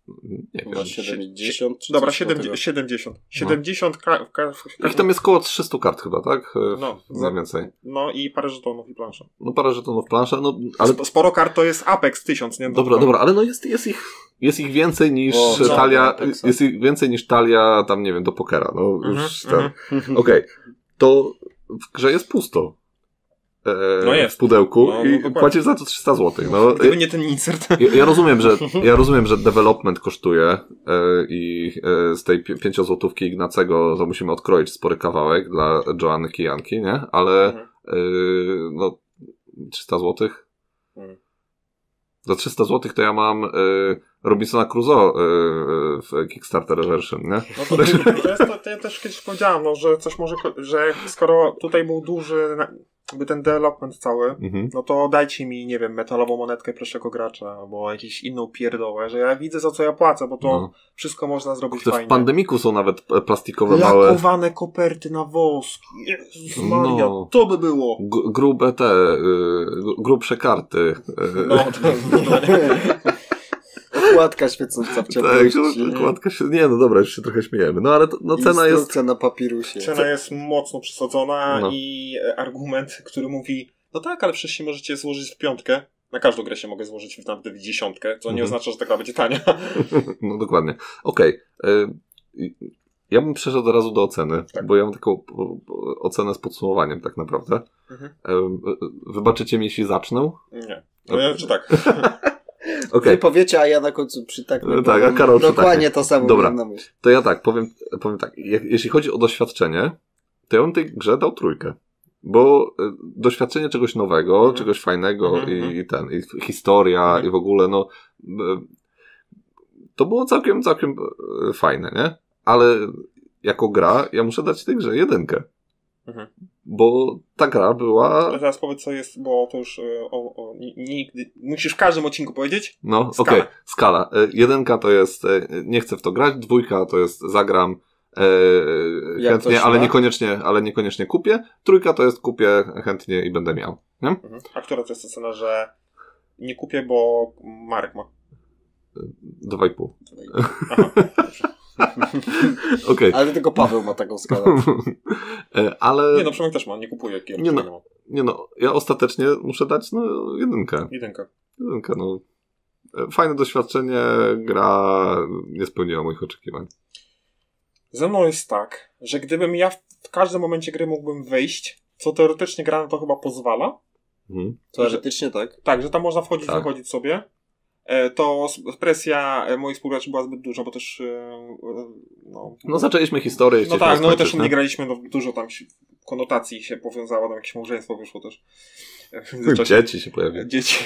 Nie wiem. Chyba 70 czy Dobra, coś koło 70. tego. 70. 70 ka- ka- Ich tam jest około 300 kart chyba, tak? E, No, Mniej więcej. No i parę żetonów i plansze. No parę żetonów plansza, no ale... Sp- Sporo kart to jest Apex 1000, nie? No Dobra, dobra, ale no jest, jest ich... Jest ich więcej niż O, no, talia, no, tak jest ich więcej niż talia tam, nie wiem, do pokera, no Mhm, już ten. mhm. Okej, to w grze jest pusto. E, No jest. W pudełku No, no i dokładnie. płacisz za to 300 zł. No, Gdyby nie ten insert. ja, ja rozumiem, że ja rozumiem, że development kosztuje e, i e, z tej pi- pięciozłotówki Ignacego to musimy odkroić spory kawałek dla Joanny Kijanki, nie? Ale Mhm. e, no 300 zł. Mhm. Za 300 zł to ja mam e, Robinsona Crusoe e, w Kickstarter version, nie? No to, to, jest, to, to ja też kiedyś powiedziałem, no, że coś może, że skoro tutaj był duży, jakby ten development cały, Mhm. no to dajcie mi, nie wiem, metalową monetkę pierwszego gracza, albo jakąś inną pierdołę, że ja widzę za co ja płacę, bo to No. wszystko można zrobić w fajnie. pandemiku są nawet plastikowe małe Lakowane koperty na wosk. Jezus Maria, No. to by było. g- grube te, y, grubsze karty. y, No, to, Okładka świecąca w Tak, ciemności. okładka się, nie no dobra, już się trochę śmiejemy, no ale to, no cena jest, na papirusie. Cena jest mocno przesadzona No. i argument, który mówi, no tak, ale przecież się możecie złożyć w piątkę. Na każdą grę się mogę złożyć w nawet w dziesiątkę, co nie Mhm. oznacza, że ta gra będzie tania. no dokładnie. Okej, y, y, ja bym przeszedł od razu do oceny, Tak. bo ja mam taką ocenę z podsumowaniem tak naprawdę. Mhm. Y, y, Wybaczycie mi, jeśli zacznę? Nie. No ja, czy tak? Okej, Wy powiecie, a ja na końcu przytaknę. No tak, a Karol Dokładnie to samo Dobra. to ja tak, powiem, powiem tak, jak, jeśli chodzi o doświadczenie, to ja bym tej grze dał trójkę. Bo y, doświadczenie czegoś nowego, Mhm. czegoś fajnego Mhm, i, mhm. i ten, i historia i w ogóle, no y, to było całkiem, całkiem y, fajne, nie? Ale jako gra, ja muszę dać tej grze jedynkę. Mhm. Bo ta gra była, Ale teraz powiedz, co jest, bo to już e, o, o, ni- nigdy. Musisz w każdym odcinku powiedzieć? no Skala. okej, skala. Y, Jedynka to jest, y, nie chcę w to grać, dwójka to jest zagram, e, chętnie, ale ma? niekoniecznie, ale niekoniecznie kupię. Trójka to jest kupię chętnie i będę miał. Nie? Mhm. A która to jest ocena, że nie kupię, bo Marek ma. Dwa i pół. Aha. Okej. Ale tylko Paweł ma taką skalę. E, ale Nie no, Przemek też ma, nie kupuje gier. Nie no. nie no, ja ostatecznie muszę dać no jedynkę. Jedynka. Jedynkę, no. E, Fajne doświadczenie, gra nie spełniła moich oczekiwań. Ze mną jest tak, że gdybym ja w każdym momencie gry mógłbym wyjść, co teoretycznie gra na to chyba pozwala. Mhm. Teoretycznie tak. Tak, że tam można wchodzić i Tak. wychodzić sobie. E, To presja e, moich współgraczy była zbyt duża, bo też e, no, No zaczęliśmy historię. no tak, no też nie graliśmy, no, dużo tam się, konotacji się powiązało, tam jakieś małżeństwo wyszło też. W. Dzieci się pojawiły. Dzieci.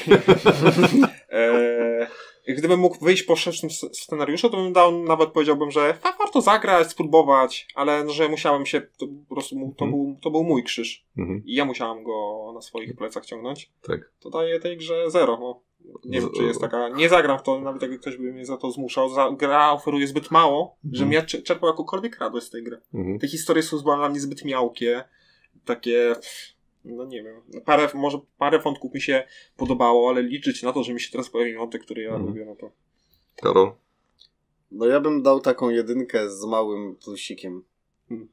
e, gdybym mógł wyjść po szerszym scenariuszu, to bym dał, nawet powiedziałbym, że fa- warto zagrać, spróbować, ale no, że musiałem się, to po prostu to, Mhm. był, to był mój krzyż Mhm. i ja musiałem go na swoich plecach ciągnąć. Tak. To daje tej grze zero. No. Nie wiem, czy jest taka. Nie zagram w to, nawet jakby ktoś by mnie za to zmuszał. Za, gra oferuje zbyt mało, żebym ja cze- czerpał jakąkolwiek radość z tej gry. Mhm. Te historie są dla mnie zbyt miałkie. Takie. No nie wiem. Parę, może parę wątków mi się podobało, ale liczyć na to, że mi się teraz pojawi wątek, który ja Mhm. lubię, no to. Karol? No ja bym dał taką jedynkę z małym plusikiem. Hmm.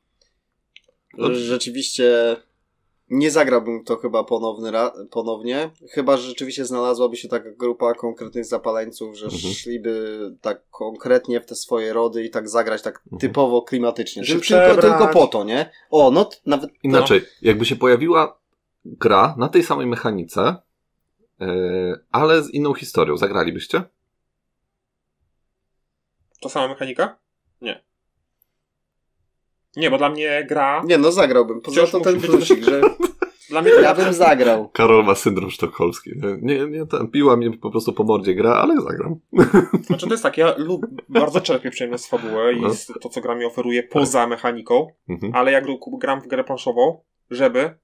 Że Rzeczywiście nie zagrałbym to chyba ponowny ra- ponownie, chyba że rzeczywiście znalazłaby się taka grupa konkretnych zapaleńców, że Mhm. szliby tak konkretnie w te swoje rody i tak zagrać tak Mhm. typowo klimatycznie. Że tylko, tylko po to, nie? O, no t- nawet Inaczej, jakby się pojawiła gra na tej samej mechanice, yy, ale z inną historią, zagralibyście? To sama mechanika? Nie. Nie, bo dla mnie gra. Nie, no zagrałbym. Poza to ten być- plusik, że Dla mnie ja bym zagrał. Karol ma syndrom sztokholmski. Nie, nie, ten, piła mnie po prostu po mordzie gra, ale zagram. Znaczy to jest tak, ja lub, bardzo czerpię przyjemność z fabuły No. i z to, co gra mi oferuje poza mechaniką, Mhm. ale jak gr- gram w grę planszową, żeby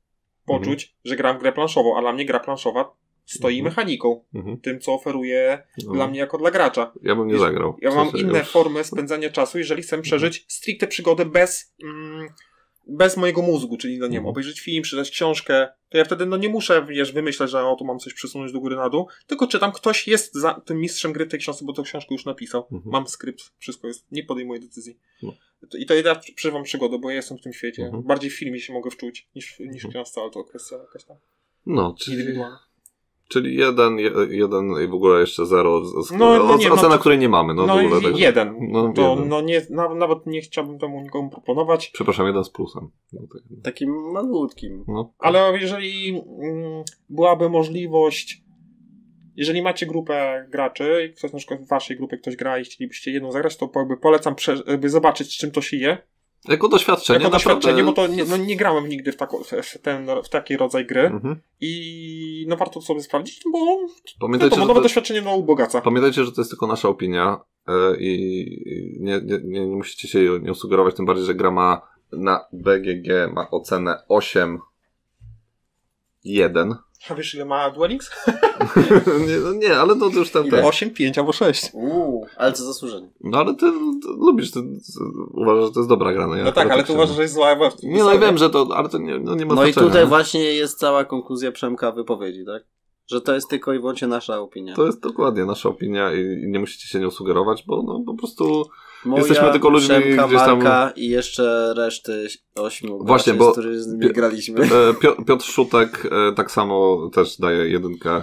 poczuć, że gram w grę planszową, a dla mnie gra planszowa stoi Mhm. mechaniką, Mhm. tym, co oferuje No. dla mnie jako dla gracza. Ja bym nie zagrał. Ja mam inne już- formy spędzania czasu, jeżeli chcę przeżyć stricte przygodę bez, mm, bez mojego mózgu, czyli no nie wiem, Mhm. obejrzeć film, przeczytać książkę, to ja wtedy no nie muszę, wiesz, wymyślać, że o, tu mam coś przesunąć do góry na dół, tylko czytam, ktoś jest za tym mistrzem gry tej książce, bo tę książkę już napisał. Mhm. Mam skrypt, wszystko jest, nie podejmuję decyzji. No. I to ja przeżywam przygodę, bo ja jestem w tym świecie. Mhm. Bardziej w filmie się mogę wczuć niż, niż w Mhm. książce, ale to kwestia jakaś tam No, czyli, indywidualna. Czyli jeden, je, jeden i w ogóle jeszcze zero. Z, No, no nie, no ocena, to- której nie mamy. No, No, w ogóle, tak, jeden. No, to, jeden. no nie, na, nawet nie chciałbym temu nikomu proponować. Przepraszam, jeden z plusem. No, tak. Takim malutkim. no. Ale jeżeli mm, byłaby możliwość, jeżeli macie grupę graczy i ktoś na przykład w waszej grupie ktoś gra i chcielibyście jedną zagrać, to polecam prze, zobaczyć, z czym to się je. Jako doświadczenie. jako doświadczenie, bo naprawdę- to nie, no, nie grałem nigdy w, tako, w, ten, w taki rodzaj gry Mhm. i no warto to sobie sprawdzić, bo Pamiętajcie, wiadomo, że nowe to, doświadczenie no ubogaca. pamiętajcie, że to jest tylko nasza opinia e, i i nie, nie, nie, nie musicie się nią sugerować, tym bardziej, że gra ma na BGG ma ocenę 8 1. A wiesz ile ma Duel Links? nie, no nie, ale to już tam Ile? ten. 8, 5 albo 6. Uuu, ale co zasłużenie. No ale ty, ty lubisz, ty, ty uważasz, że to jest dobra gra. No, ja No tak, ale ty się- uważasz, że jest zła we Nie, no i wiem, że to, ale to nie, no nie ma No i tutaj nie? właśnie jest cała konkluzja Przemka wypowiedzi, tak? Że to jest tylko i wyłącznie nasza opinia. To jest dokładnie nasza opinia i, i nie musicie się nią sugerować, bo no po prostu Moja, jesteśmy tylko ludźmi Przemka, gdzieś tam- Marka i jeszcze reszty ośmiu Właśnie, graczy, bo- z którymi Pi- graliśmy. E, Pio- Piotr Szutek e, tak samo też daje jedynkę e,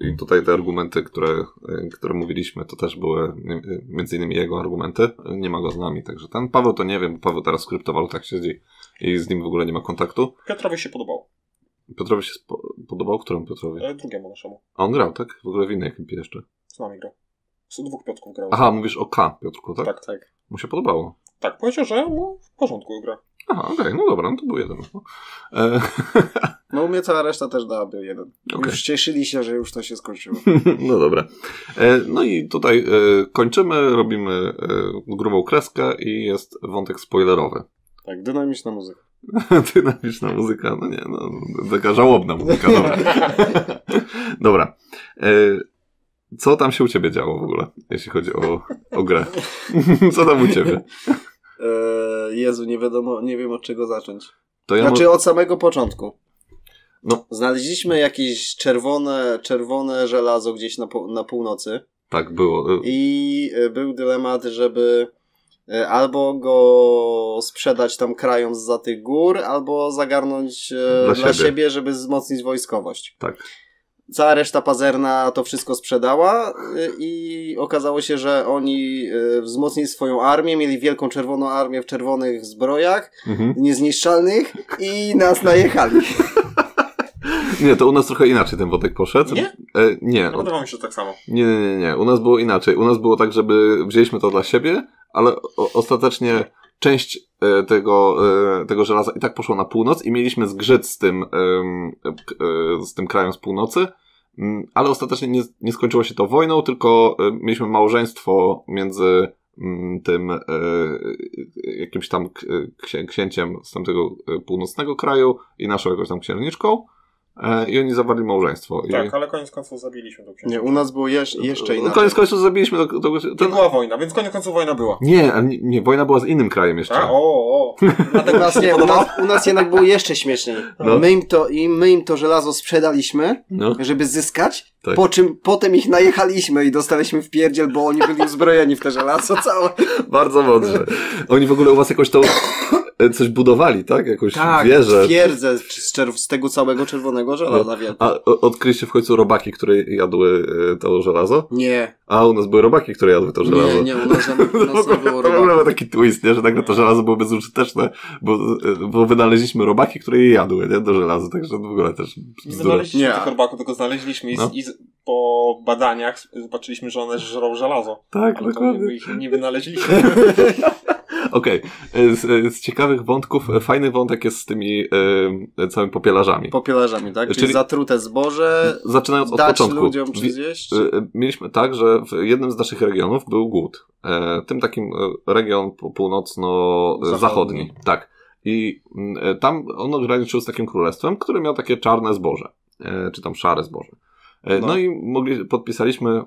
i tutaj te argumenty, które, które mówiliśmy, to też były między innymi jego argumenty. Nie ma go z nami, także ten Paweł to nie wiem, bo Paweł teraz w kryptowalutach siedzi i z nim w ogóle nie ma kontaktu. Piotrowi się podobało. Piotrowi się spo- podobał? Któremu Piotrowi? E, drugiemu naszemu. A on grał, tak? W ogóle w innej ekipie jeszcze. Z nami grał. Z dwóch Piotrków grał. Aha, mówisz o K, Piotrku, tak? Tak. Tak. Mu się podobało. Tak, powiedział, że no, w porządku gra. Aha, okej, no dobra, no to był jeden. No. E, No u mnie cała reszta też dałaby jeden. Okej. Już cieszyli się, że już to się skończyło. No dobra. E, No i tutaj e, kończymy, robimy e, grubą kreskę i jest wątek spoilerowy. Tak, dynamiczna muzyka. Dynamiczna muzyka, no nie, no taka żałobna muzyka, dobra. dobra. E, Co tam się u ciebie działo w ogóle, jeśli chodzi o, o grę? Co tam u ciebie? Eee, Jezu, nie wiadomo, nie wiem od czego zacząć. To ja Znaczy od samego początku. No. Znaleźliśmy jakieś czerwone, czerwone żelazo gdzieś na, na północy Tak, było. E, i e, był dylemat, żeby e, albo go sprzedać tam krajom za tych gór, albo zagarnąć e, Dla dla, siebie. siebie. żeby wzmocnić wojskowość. Tak. Cała reszta pazerna to wszystko sprzedała y, i okazało się, że oni y, wzmocnili swoją armię, mieli wielką czerwoną armię w czerwonych zbrojach, Mhm. niezniszczalnych i nas najechali. Nie, to u nas trochę inaczej ten wątek poszedł. Nie? E, nie, No wydawało mi się tak samo. nie, nie, nie, nie. U nas było inaczej. U nas było tak, żeby wzięliśmy to dla siebie, ale o, ostatecznie część e, tego, e, tego żelaza i tak poszła na północ i mieliśmy zgrzyt z tym, e, z tym krajem z północy, Mm, ale ostatecznie nie, nie skończyło się to wojną, tylko mieliśmy małżeństwo między mm, tym jakimś tam księciem z tamtego północnego kraju i naszą jakąś tam księżniczką i oni zawarli małżeństwo. I, Tak, ale koniec końców zabiliśmy tą księżniczkę. Nie, u nas było jeż, jeszcze no, inaczej. koniec końców zabiliśmy do, do, To była wojna, więc koniec końców wojna była. Nie, nie, nie, wojna była z innym krajem jeszcze. A, o, o. U Dlatego nas, nie, u, nas, u nas jednak było jeszcze śmieszniej. No. My, im to, i my im to żelazo sprzedaliśmy, No, żeby zyskać, Tak. po czym potem ich najechaliśmy i dostaliśmy w pierdziel, bo oni byli uzbrojeni w te żelazo całe. bardzo mądrze. Oni w ogóle u was jakoś to e, coś budowali, tak? Jakąś wieżę. twierdzę z, czerw- z tego całego czerwonego żelaza. No. A odkryliście w końcu robaki, które jadły e, to żelazo? Nie, A u nas były robaki, które jadły to żelazo. nie, nie, u nas, u nas nie było to w ogóle ma robaków. taki twist, nie? że nagle to żelazo było bezużyteczne, bo, e, bo wynaleźliśmy robaki, które je jadły, nie? Do żelaza, także w ogóle też Nie bzdura. znaleźliśmy Nie. tych robaków, tylko znaleźliśmy i, z- No. i z, po badaniach zobaczyliśmy, że one żrą żelazo. Tak, Ale to dokładnie. jakby ich nie wynaleźliśmy. Okej, E, z, z ciekawych wątków, e, fajny wątek jest z tymi e, całymi popielarzami. Popielarzami, tak? Czyli, Czyli- zatrute zboże, Zaczynając od początku. ludziom czy Wi- zjeść? e, e, Mieliśmy tak, że w jednym z naszych regionów był głód. E, Tym takim e, region północno-zachodni. Zachodni. Tak. I e, tam on ograniczył z takim królestwem, które miało takie czarne zboże. E, Czy tam szare zboże. E, No, No. i mogli, podpisaliśmy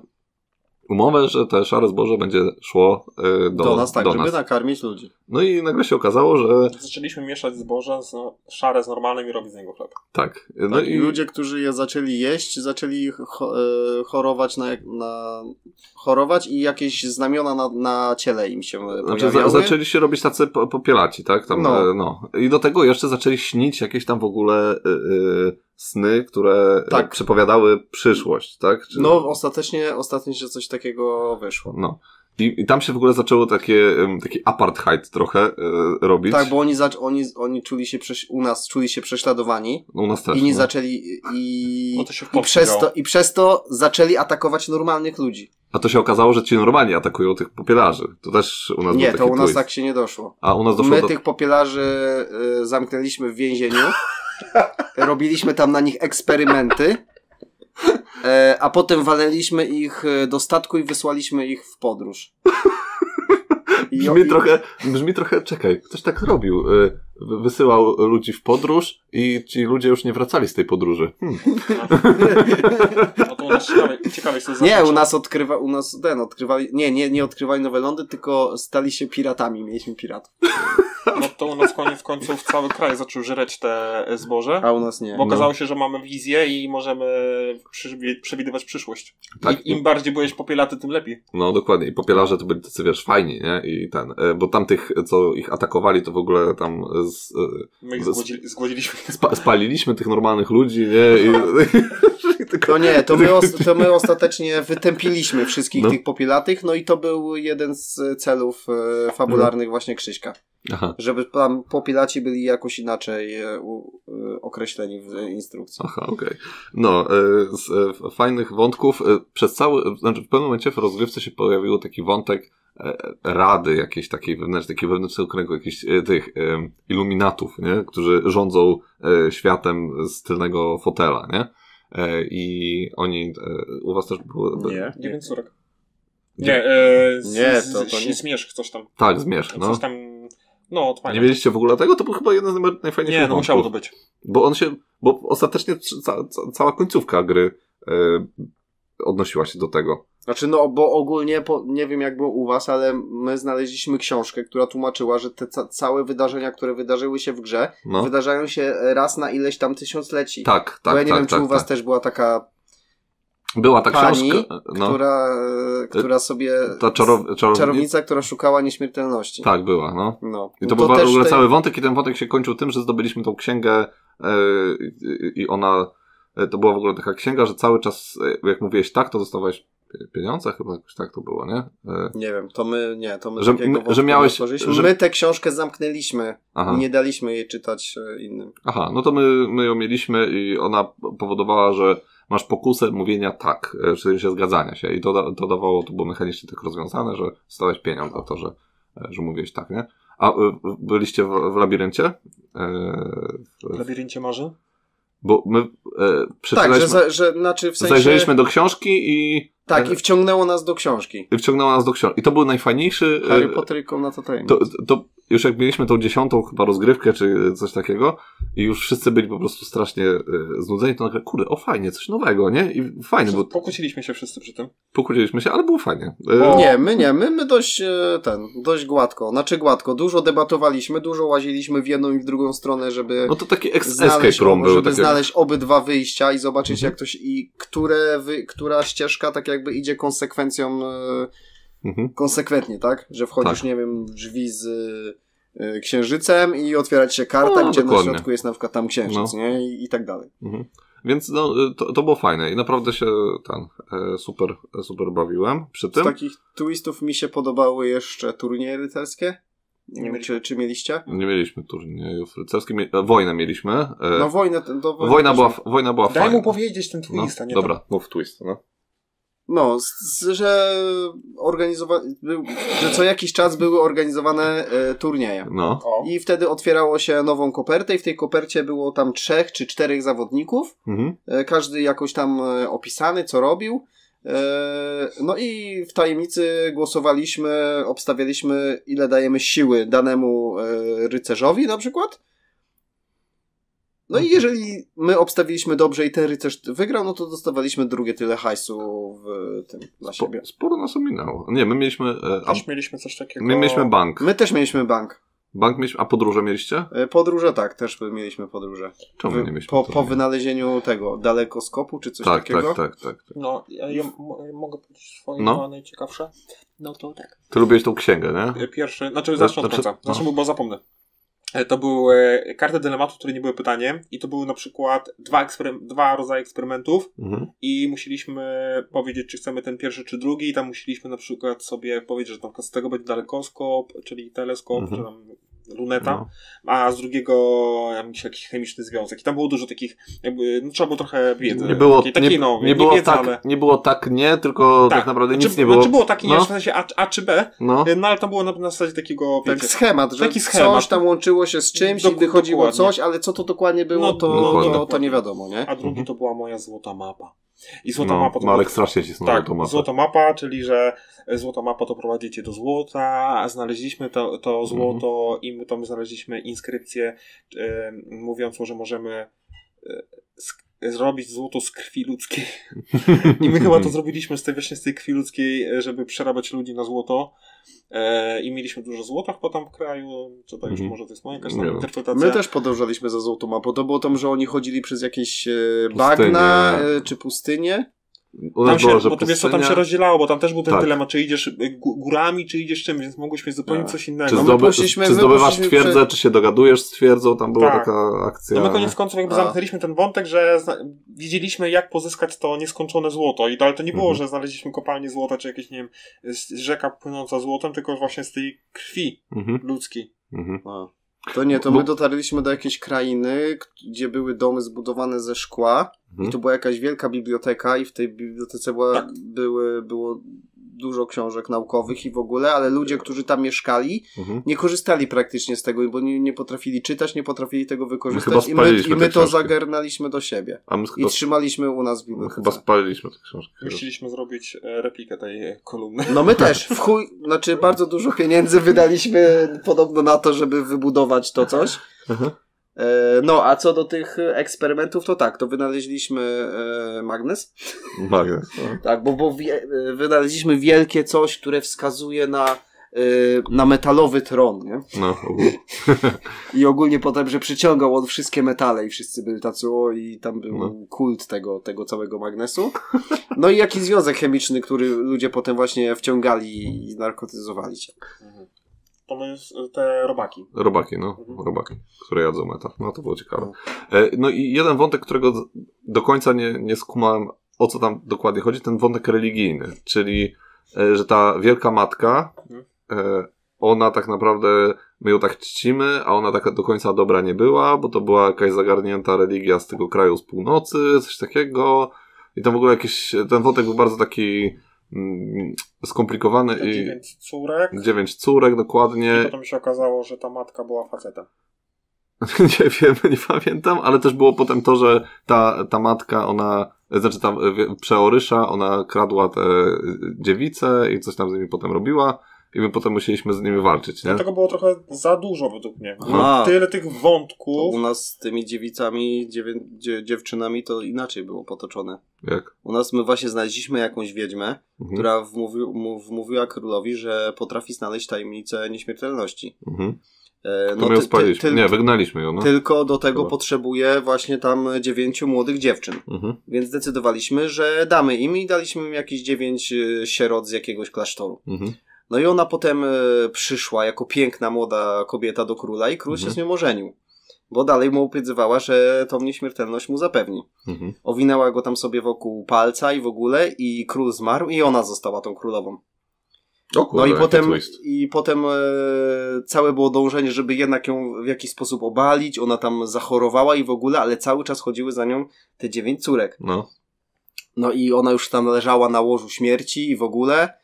umowę, że te szare zboże będzie szło e, do, do, nas, tak, do żeby nas. nakarmić ludzi. No i nagle się okazało, że Zaczęliśmy mieszać zboże z, szare z normalnym i robić z niego chleb. tak. No tak, i I ludzie, którzy je zaczęli jeść, zaczęli cho- e, chorować na, na chorować i jakieś znamiona na, na ciele im się Znaczy, za, zaczęli się robić tacy po- popielaci, tak? Tam, No. no. no. I do tego jeszcze zaczęli śnić jakieś tam w ogóle y, y, sny, które tak. przepowiadały przyszłość, tak? Czy, No, ostatecznie, ostatecznie coś takiego wyszło. no. I, I tam się w ogóle zaczęło takie, taki apartheid trochę y, robić. Tak, bo oni, zac- oni, oni czuli się, prześ- u nas czuli się prześladowani No, u nas też. inni no. zaczęli i, Bo to się i, przez to, i przez to zaczęli atakować normalnych ludzi. A to się okazało, że ci normalni atakują tych popielarzy. To też u nas Nie, był to u nas twist. tak się nie doszło. A u nas doszło My do... tych popielarzy y, zamknęliśmy w więzieniu, robiliśmy tam na nich eksperymenty, e, a potem waleliśmy ich e, do statku i wysłaliśmy ich w podróż. I, Brzmi i- trochę, brzmi trochę, czekaj, ktoś tak robił. y, wy- Wysyłał ludzi w podróż i ci ludzie już nie wracali z tej podróży. Hmm. No to u nas ciekawe, ciekawe jest to Nie, u nas odkrywa, u nas ten, odkrywali, nie, nie, nie odkrywali nowe lądy, tylko stali się piratami, mieliśmy piratów. No to u nas koniec końców cały kraj zaczął żreć te zboże. A u nas nie. Bo okazało się, że mamy wizję i możemy przewidywać przyszłość. Tak. I im bardziej byłeś popielaty, tym lepiej. No dokładnie. I popielarze to byli tacy, wiesz, fajni, nie? I ten, e, bo tamtych, co ich atakowali, to w ogóle tam z, e, My ich Z- zgłodzili, zgłodziliśmy. spa, spaliliśmy tych normalnych ludzi, nie? I, tylko, To nie, to my, to my ostatecznie wytępiliśmy wszystkich No. tych popielatych, no i to był jeden z celów e, fabularnych właśnie Krzyśka. Aha, Żeby tam popielaci byli jakoś inaczej e, u, e, określeni w instrukcji. aha, okej. No, e, z e, fajnych wątków, e, przez cały, znaczy w pewnym momencie w rozgrywce się pojawił taki wątek rady jakiejś takiej wewnętrznej, takiego wewnętrznego kręgu jakichś e, tych e, iluminatów, nie? Którzy rządzą e, światem z tylnego fotela, nie? E, I oni, e, u was też było... Nie. Dziewięć córek. Nie, e, z, Nie, z, to- to nie. Zmierzch coś tam. Tak, zmierzch, no. Coś tam, no, Nie wiedzieliście w ogóle tego? To był chyba jeden z najfajniejszych Nie, no musiało to być. Bo on się, bo ostatecznie ca, ca, cała końcówka gry e, odnosiła się do tego. Znaczy, no, bo ogólnie, po, nie wiem jak było u was, ale my znaleźliśmy książkę, która tłumaczyła, że te ca- całe wydarzenia, które wydarzyły się w grze, No. wydarzają się raz na ileś tam tysiącleci. Tak, tak, bo ja nie tak, wiem, tak, czy u was tak. też była taka Była ta pani, książka, no, która, e, która sobie... ta czarow, czarownica. Czarownica, która szukała nieśmiertelności. Tak, była, no. No. I to No był w ogóle tej- cały wątek i ten wątek się kończył tym, że zdobyliśmy tą księgę e, i- ona e, to była w ogóle taka księga, że cały czas, e, jak mówiłeś tak, to dostawałeś pieniądze, chyba jakoś tak to było, nie? E, Nie wiem, to my, nie, to my Że- my- że miałeś- otworzyliśmy. że- My tę książkę zamknęliśmy Aha. i nie daliśmy jej czytać e, innym. Aha, no to my, my ją mieliśmy i ona powodowała, że masz pokusę mówienia tak, e, w sensie zgadzania się i to, to dawało, to było mechanicznie tak rozwiązane, że dostałeś pieniądz za to, że, e, że mówiłeś tak, nie? A e, byliście w, w labiryncie? E, W labiryncie marzy? bo my e, Tak, przeczytaliśmy, że, za, że znaczy w sensie... zajrzeliśmy do książki i, Tak, i wciągnęło nas do książki. i wciągnęło nas do książki. I to był najfajniejszy... e, Harry Potter i Komnata Tajemnic. to, to już jak mieliśmy tą dziesiątą chyba rozgrywkę, czy coś takiego, i już wszyscy byli po prostu strasznie y, znudzeni, to nagle, kurde, o fajnie, coś nowego, nie? I fajnie, bo Pokłóciliśmy się wszyscy przy tym. pokłóciliśmy się, ale było fajnie. Y, O, Nie, my nie, my, my dość e, ten, dość gładko, znaczy gładko, dużo debatowaliśmy, dużo łaziliśmy w jedną i w drugą stronę, żeby No to taki ex- znaleźć, escape room był. żeby Tak jak, znaleźć obydwa wyjścia i zobaczyć Mhm. jak to się, i które wy, która ścieżka tak jakby idzie konsekwencją e, mhm. konsekwentnie, tak? Że wchodzisz, Tak. nie wiem, w drzwi z e, księżycem i otwierać się karta, No, gdzie na dokładnie. środku jest na przykład tam księżyc, No. nie? I, I tak dalej. Mhm. Więc no, y, to, to było fajne i naprawdę się ten e, super, super bawiłem przy Z tym. takich twistów mi się podobały jeszcze turnieje rycerskie. Nie wiem, czy, czy mieliście? Nie mieliśmy turniejów rycerskich, mie- wojnę mieliśmy. No wojnę... To, wojna, była, wojna była Daj fajna. mu powiedzieć ten no, twist, a nie dobra, mów twist, no. No, z, z, że organizowa... był- że co jakiś czas były organizowane e, turnieje. No. I wtedy otwierało się nową kopertę i w tej kopercie było tam trzech czy czterech zawodników. Mhm. E, Każdy jakoś tam e, opisany, co robił. E, No i w tajemnicy głosowaliśmy, obstawialiśmy, ile dajemy siły danemu e, rycerzowi na przykład. No i jeżeli my obstawiliśmy dobrze i ten rycerz wygrał, no to dostawaliśmy drugie tyle hajsu w tym dla Spo, siebie. sporo nas ominęło. Nie, my mieliśmy. E, a, Też mieliśmy coś takiego. my mieliśmy bank. My też mieliśmy bank. Bank mieliśmy, a podróże mieliście? E, Podróże tak, też mieliśmy podróże. Czemu Wy- nie mieliśmy? po, po wynalezieniu tego dalekoskopu czy coś tak, takiego. tak, tak, tak, tak. No, ja, ja mo- mogę powiedzieć swoje No. no. najciekawsze? No to tak. Ty lubiłeś tą księgę, nie? Pierwszy, znaczy zacznę od Znaczy- końca. no. Znaczy, bo zapomnę. E, To były karty dylematu, które nie były pytaniem i to były na przykład dwa, ekspery- dwa rodzaje eksperymentów Mhm. i musieliśmy powiedzieć, czy chcemy ten pierwszy, czy drugi i tam musieliśmy na przykład sobie powiedzieć, że tam z tego będzie dalekoskop, czyli teleskop, Mhm. czy tam luneta, No. a z drugiego jakiś, chemiczny związek. I tam było dużo takich, jakby, no trzeba było trochę wiedzy. Nie było, takiej, takiej, nie, no, nie, było wiedzy, tak, ale... nie było tak nie, tylko tak, naprawdę nic znaczy, nie było. Znaczy było takie, nie, No. w sensie A, A czy B, No. no ale to było na, na zasadzie takiego, Tak, wiecie, schemat, że Taki schemat. coś tam łączyło się z czymś Dok- i wychodziło dokładnie. coś, ale co to dokładnie było, No, to, dokładnie. to, to nie wiadomo, nie? a drugi Mhm. to była moja złota mapa. I złota no. mapa to Marek strasznie cisnął Tak, złota mapa, czyli że złota mapa to prowadzicie do złota, a znaleźliśmy to, to złoto i my tam znaleźliśmy inskrypcję e, mówiącą, że możemy sk- zrobić złoto z krwi ludzkiej. I my chyba to zrobiliśmy z tej właśnie z tej krwi ludzkiej, e, żeby przerabiać ludzi na złoto. E, I mieliśmy dużo złota chyba tam w kraju, czy to już Mhm. może to jest moja jakaś tam interpretacja. My też podążaliśmy za złotą mapą. To było tam, że oni chodzili przez jakieś e, bagna e, czy pustynie. U nas Tam się, że bo wiesz co, tam się rozdzielało, bo tam też był ten Tak. dylemat, czy idziesz y, gó- górami, czy idziesz czym, więc mogłeś mieć zupełnie Tak. coś innego. Czy, No my zdoby, czy my zdobywasz twierdzę, przed- czy się dogadujesz z twierdzą, tam była Tak. taka akcja. No my koniec końców jakby A. zamknęliśmy ten wątek, że zna- widzieliśmy jak pozyskać to nieskończone złoto i ale to nie było, Mhm. że znaleźliśmy kopalnię złota, czy jakieś, nie wiem, rzeka płynąca złotem, tylko właśnie z tej krwi Mhm, ludzkiej. mhm. A. To nie, to my dotarliśmy do jakiejś krainy, gdzie były domy zbudowane ze szkła Mhm. i to była jakaś wielka biblioteka i w tej bibliotece była, Tak. były, było dużo książek naukowych i w ogóle, ale ludzie, którzy tam mieszkali, Mhm. nie korzystali praktycznie z tego, bo nie, nie potrafili czytać, nie potrafili tego wykorzystać i my, i my to książki. zagarnaliśmy do siebie. A my I chyba, trzymaliśmy u nas w my bibliotece. chyba spaliliśmy te książki. My chcieliśmy zrobić e, replikę tej kolumny. No my też, w chuj, znaczy bardzo dużo pieniędzy wydaliśmy podobno na to, żeby wybudować to coś. Mhm. E, No, a co do tych eksperymentów, to tak, to wynaleźliśmy e, magnes. Magnes. no. Tak, bo, bo wie, e, wynaleźliśmy wielkie coś, które wskazuje na, na metalowy tron, nie? No, ogólnie. I ogólnie potem, że przyciągał on wszystkie metale i wszyscy byli tacy, o, i tam był No. kult tego, tego całego magnesu. No i jaki związek chemiczny, który ludzie potem właśnie wciągali i narkotyzowali się. To my s- te robaki. Robaki, no. Mhm. Robaki, które jadzą meta. No to było ciekawe. E, No i jeden wątek, którego do końca nie, nie skumałem, o co tam dokładnie chodzi, ten wątek religijny, czyli, e, że ta wielka matka, Mhm. e, ona tak naprawdę, my ją tak czcimy, a ona taka do końca dobra nie była, bo to była jakaś zagarnięta religia z tego kraju z północy, coś takiego. I to w ogóle jakiś, ten wątek był bardzo taki mm, skomplikowany i dziewięć córek. dziewięć córek dokładnie. I potem się okazało, że ta matka była facetem. Nie wiem, nie pamiętam, ale też było potem to, że ta, ta matka, ona, znaczy ta przeorysza, ona kradła te dziewice i coś tam z nimi potem robiła i my potem musieliśmy z nimi walczyć, nie? Dlatego było trochę za dużo według mnie. Aha. Tyle tych To wątków. u nas z tymi dziewicami, dziewię, dzie, dziewczynami to inaczej było potoczone. Jak? U nas my właśnie znaleźliśmy jakąś wiedźmę, Mhm. która wmówi, mu- wmówiła królowi, że potrafi znaleźć tajemnicę nieśmiertelności. Mhm. E, To my ją spaliliśmy. ty- nie, wygnaliśmy ją, no. Tylko do tego Chyba. potrzebuje właśnie tam dziewięciu młodych dziewczyn. Mhm. Więc zdecydowaliśmy, że damy im i daliśmy im jakieś dziewięć e, sierot z jakiegoś klasztoru. Mhm. No i ona potem e, przyszła jako piękna młoda kobieta do króla i król się Mhm. z nią ożenił. Bo dalej mu obiecywała, że tą nieśmiertelność mu zapewni. Mhm. Owinęła go tam sobie wokół palca i w ogóle i król zmarł i ona została tą królową. O No kurde, i jaki potem, i potem e, całe było dążenie, żeby jednak ją w jakiś sposób obalić. Ona tam zachorowała i w ogóle, ale cały czas chodziły za nią te dziewięć córek. No. No i ona już tam leżała na łożu śmierci i w ogóle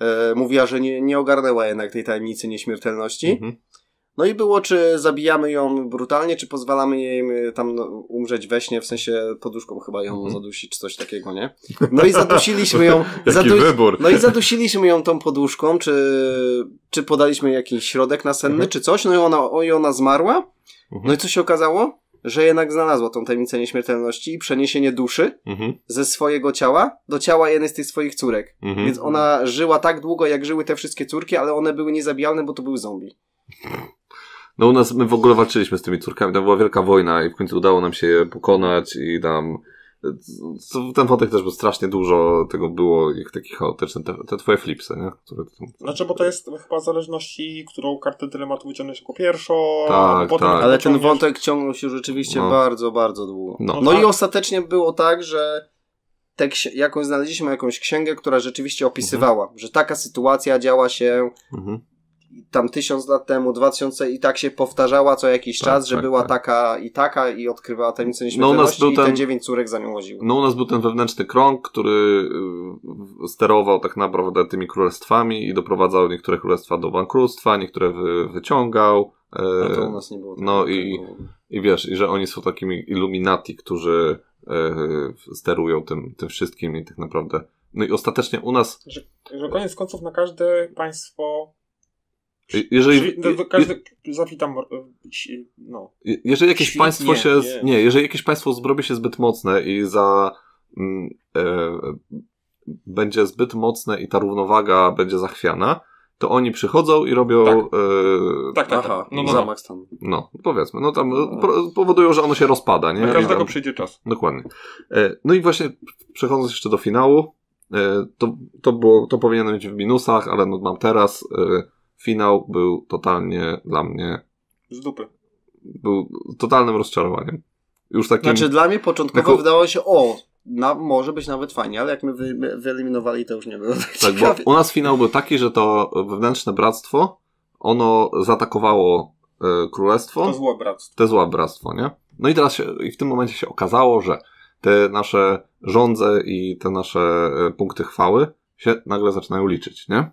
e, mówiła, że nie, nie ogarnęła jednak tej tajemnicy nieśmiertelności. Mhm. No i było, czy zabijamy ją brutalnie, czy pozwalamy jej e, tam no, umrzeć we śnie, w sensie poduszką chyba ją Mhm. zadusić, czy coś takiego, nie? No i zadusiliśmy ją. Jaki zadu- wybór. no i zadusiliśmy ją tą poduszką, czy, czy podaliśmy jakiś środek nasenny, Mhm. czy coś, no i ona, o, i ona zmarła. Mhm. No i co się okazało? Że jednak znalazła tą tajemnicę nieśmiertelności i przeniesienie duszy Mhm. ze swojego ciała do ciała jednej z tych swoich córek. Mhm. Więc ona żyła tak długo, jak żyły te wszystkie córki, ale one były niezabijalne, bo to były zombie. No u nas, my w ogóle walczyliśmy z tymi córkami, tam była wielka wojna i w końcu udało nam się je pokonać i tam... Ten wątek też był strasznie dużo, tego było, ich taki chaotyczny, te, te twoje flipsy, nie? Które. Znaczy, bo to jest chyba w zależności, którą kartę dylematu wyciągniesz jako pierwszą. Tak, a potem tak. jak Ale ten wątek ciągnął się rzeczywiście No. bardzo, bardzo długo. No. No tak. i ostatecznie było tak, że te ksi- jakąś znaleźliśmy jakąś księgę, która rzeczywiście opisywała, że taka sytuacja działa się Mhm. Tam tysiąc lat temu, dwa tysiące i tak się powtarzała co jakiś Tak, czas, że tak, była tak. taka i taka i odkrywała tajemnicę No, nieśmiertelności był i te ten- dziewięć córek za nią łoziły. No u nas był ten wewnętrzny krąg, który y, sterował tak naprawdę tymi królestwami i doprowadzał niektóre królestwa do bankructwa, niektóre wy, wyciągał. e, No to u nas nie było. no i- I wiesz, i że oni są takimi Illuminati, którzy e, sterują tym, tym wszystkim i tak naprawdę. No i ostatecznie u nas, Że, że koniec końców na każde państwo. Jeżeli, Czyli, no, każdy zawitam. e, No. je- jeżeli jakieś Świt- państwo nie, się, nie. nie, jeżeli jakieś państwo zrobi się zbyt mocne i za, mm, e, będzie zbyt mocne i ta równowaga będzie zachwiana, to oni przychodzą i robią, Tak. e, Tak, tak. Aha, tak. No, no, no. zamach stanu. no, powiedzmy, no tam pro- powodują, że ono się rozpada, nie? Na każdego tam- przyjdzie czas. Dokładnie. E, No i właśnie przechodząc jeszcze do finału, e, to, to, było, to powinien być w minusach, ale no mam teraz. e, Finał był totalnie dla mnie, Z dupy. był totalnym rozczarowaniem. Już takim. Znaczy dla mnie początkowo Tylko- wydawało się, o, na, może być nawet fajnie, ale jak my wy, wyeliminowali, to już nie było tak tak, bo u nas finał był taki, że to wewnętrzne bractwo, ono zaatakowało e, królestwo. To złe bractwo. te złe bractwo, nie? No i teraz się, i w tym momencie się okazało, że te nasze żądze i te nasze e, punkty chwały się nagle zaczynają liczyć, nie?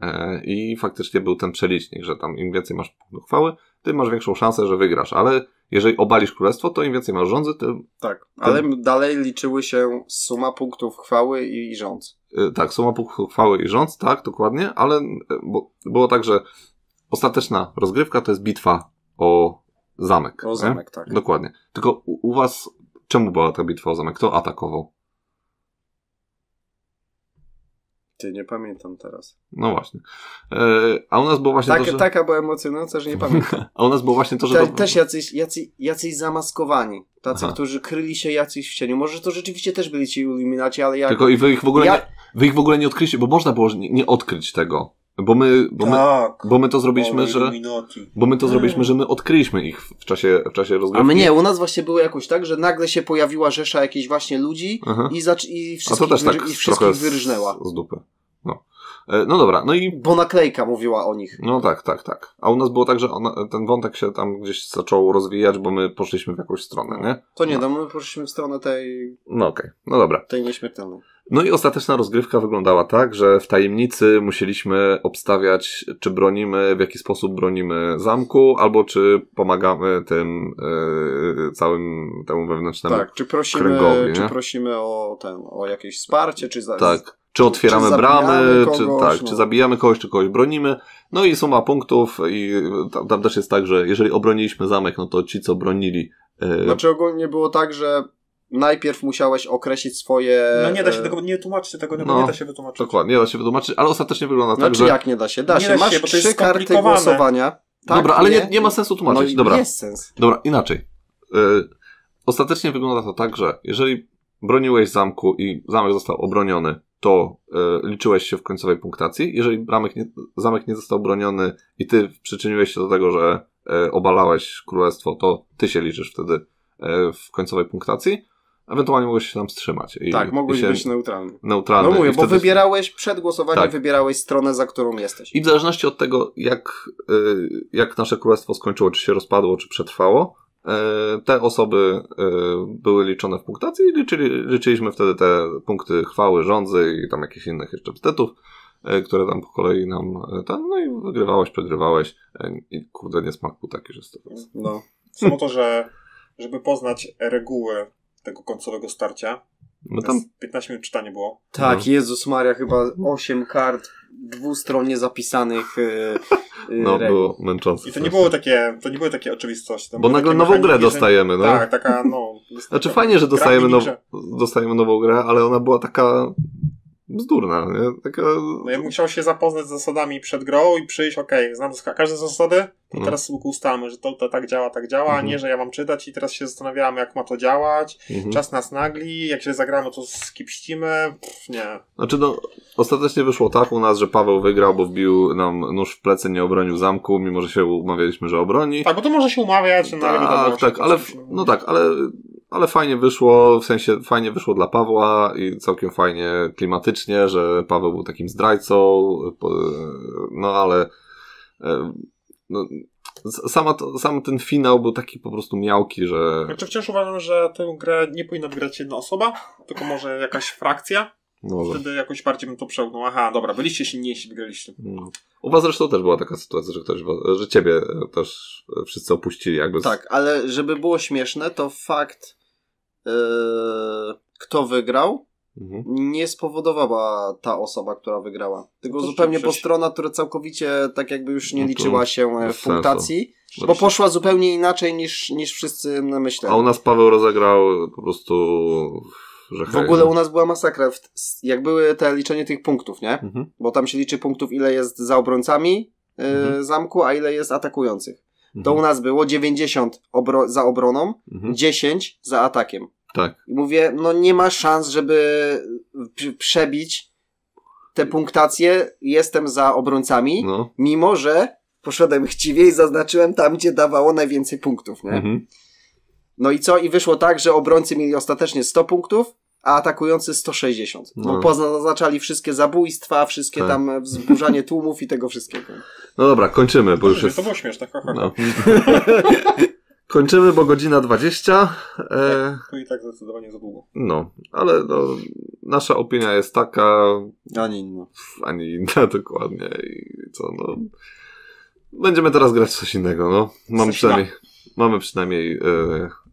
E, I faktycznie był ten przelicznik, że tam im więcej masz punktów chwały, tym masz większą szansę, że wygrasz, ale jeżeli obalisz królestwo, to im więcej masz rządzy, tym Tak, ale dalej liczyły się suma punktów chwały i, rząd. e, tak, suma punktów chwały i rząd, tak, dokładnie, ale e, było tak, że ostateczna rozgrywka to jest bitwa o zamek. O nie? zamek, tak. Dokładnie. Tylko u, u was, czemu była ta bitwa o zamek? Kto atakował? Ty, nie pamiętam teraz. No właśnie. E, a u nas było właśnie Tak, to, że... Taka była emocjonująca, że nie pamiętam. A u nas było właśnie to, że... Te, to... Też jacyś, jacy, jacyś zamaskowani. Tacy, Aha. którzy kryli się jacyś w cieniu. Może to rzeczywiście też byli ci iluminaci, ale jak... Tylko i wy ich w ogóle ja, nie, wy ich w ogóle nie odkryliście, bo można było nie, nie odkryć tego. Bo my, bo my, tak. bo my to zrobiliśmy, że, bo my to zrobiliśmy, że my odkryliśmy ich w czasie, w czasie rozgrywki. A my nie, u nas właśnie było jakoś tak, że nagle się pojawiła rzesza jakichś właśnie ludzi Aha. i, zac- i A wszystkich, to też tak i wszystkich z, wyrżnęła. z dupy. No. E, no dobra, no i Bo naklejka mówiła o nich. No tak, tak, tak. A u nas było tak, że ona, ten wątek się tam gdzieś zaczął rozwijać, bo my poszliśmy w jakąś stronę, nie? To nie, no my poszliśmy w stronę tej, No okej, no dobra. tej nieśmiertelnej. No i ostateczna rozgrywka wyglądała tak, że w tajemnicy musieliśmy obstawiać, czy bronimy, w jaki sposób bronimy zamku, albo czy pomagamy tym yy, całym temu wewnętrznemu. Tak, czy prosimy, kręgowi, czy nie? prosimy o ten, o jakieś wsparcie, czy za, Tak. Czy otwieramy Czy bramy, kogoś, czy, tak, no. czy zabijamy kogoś, czy kogoś bronimy. No i suma punktów i tam, tam też jest tak, że jeżeli obroniliśmy zamek, no to ci, co bronili, yy, Znaczy ogólnie było tak, że najpierw musiałeś określić swoje... No nie da się e, tego, nie tłumaczcie tego, no, No. nie da się wytłumaczyć. Dokładnie, nie da się wytłumaczyć, ale ostatecznie wygląda tak, Znaczy że... jak nie da się? Da Nie się. da się, Masz bo to jest trzy karty głosowania. Tak, Dobra, ale nie, nie ma sensu No tłumaczyć. i Dobra, jest sens. dobra, inaczej. Y, ostatecznie wygląda to tak, że jeżeli broniłeś zamku i zamek został obroniony, to y, liczyłeś się w końcowej punktacji. Jeżeli zamek nie, zamek nie został broniony i ty przyczyniłeś się do tego, że y, obalałeś królestwo, to ty się liczysz wtedy y, w końcowej punktacji. Ewentualnie mogłeś się tam wstrzymać. I, Tak, mogłeś i się być neutralny. neutralny. No mówię, bo wtedy- wybierałeś przed głosowaniem, Tak. wybierałeś stronę, za którą jesteś. I w zależności od tego, jak, y, jak nasze królestwo skończyło, czy się rozpadło, czy przetrwało, y, te osoby y, były liczone w punktacji i liczyli, liczyliśmy wtedy te punkty chwały, rządzy i tam jakichś innych jeszcze wstępów, y, które tam po kolei nam tam, no i wygrywałeś, przegrywałeś i kurde, niesmak był taki, że to No. Samo to, że żeby poznać reguły tego końcowego starcia, to tam, jest 15 minut czytania było. Tak, No. Jezus Maria, chyba 8 kart dwustronnie zapisanych yy, yy, no, reguł. było męczące. I to nie było takie, to nie były takie oczywistości. Tam Bo nagle takie nową grę dostajemy, no. Tak, taka, no. Znaczy fajnie, że dostajemy, now, dostajemy nową grę, ale ona była taka bzdurna, nie? Taka... No ja bym chciał się zapoznać z zasadami przed grą i przyjść, okej, znam z- każde zasady, to No. teraz sobie ustalmy, że to, to tak działa, tak działa, a Mhm. nie, że ja mam czytać i teraz się zastanawiałem, jak ma to działać. Mhm. Czas nas nagli, jak się zagramy, to skipścimy. Pff, nie. Znaczy, no, ostatecznie wyszło tak u nas, że Paweł wygrał, bo wbił nam nóż w plecy, nie obronił zamku, mimo że się umawialiśmy, że obroni. Tak, bo to może się umawiać, no tak, że tak, to ale, no tak, ale, ale fajnie wyszło, w sensie fajnie wyszło dla Pawła i całkiem fajnie klimatycznie, że Paweł był takim zdrajcą, no ale e, no, sama to, sam ten finał był taki po prostu miałki, że Znaczy wciąż uważam, że tę grę nie powinna wygrać jedna osoba, tylko może jakaś frakcja. może. Wtedy jakoś bardziej bym to przełknął. Aha, dobra, byliście silniejsi, wygraliście. Mm. U was zresztą też była taka sytuacja, że ktoś, że ciebie też wszyscy opuścili jakby. z- Tak, ale żeby było śmieszne, to fakt, yy, kto wygrał, Mhm. nie spowodowała ta osoba, która wygrała. Tylko To zupełnie przecież- postrona, która całkowicie tak jakby już nie No liczyła się e, w sensu. punktacji, Bo bo się- poszła zupełnie inaczej niż, niż wszyscy A myśleli. u nas Paweł rozegrał po prostu, że W ogóle no. u nas była masakra. Jak były te liczenie tych punktów, nie? Mhm. Bo tam się liczy punktów, ile jest za obrońcami yy, Mhm. zamku, a ile jest atakujących. To Mhm. u nas było 90 obro- za obroną, Mhm. 10 za atakiem. Tak. I mówię, no nie ma szans, żeby p- przebić te punktacje. Jestem za obrońcami, No. mimo że poszedłem chciwie i zaznaczyłem tam, gdzie dawało najwięcej punktów, nie? Mhm. No i co? I wyszło tak, że obrońcy mieli ostatecznie 100 punktów, a atakujący 160. No, No. pozaznaczali wszystkie zabójstwa, wszystkie Tak. tam wzburzanie tłumów i tego wszystkiego. No dobra, kończymy, bo już To jest... było śmieszne, ha, ha, ha. No. kończymy, bo godzina 20. E, To i tak zdecydowanie za długo. no, ale no, nasza opinia jest taka, Ani inno. a nie inna dokładnie. I co, no... Będziemy teraz grać w coś innego, no. Mamy Coś przynajmniej, mamy przynajmniej, e,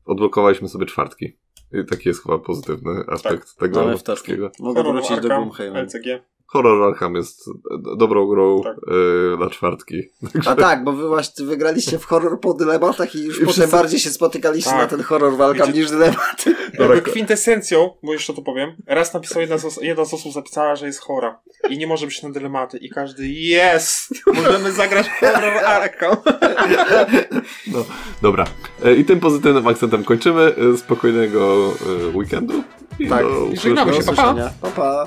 odblokowaliśmy sobie czwartki. I taki jest chyba pozytywny aspekt tego Mamy wszystkiego. Mogę Horror wrócić do Arkham, Gloomhaven. LCG. Horror Arkham jest dobrą grą Tak. e, na czwartki. A tak, bo wy właśnie wygraliście w horror po dylematach i już I potem wszyscy- bardziej się spotykaliście Tak. na ten horror walka Wiecie- niż dylemat. Dobra, Jakby kwintesencją, bo jeszcze to powiem, raz napisał jedna z, os- jedna z osób zapisała, że jest chora i nie może być na dylematy i każdy jest! Możemy zagrać horror Arkham. No, dobra. E, I tym pozytywnym akcentem kończymy. E, Spokojnego e, weekendu. I Tak. do I żegnamy się, pa, pa. Pa, pa.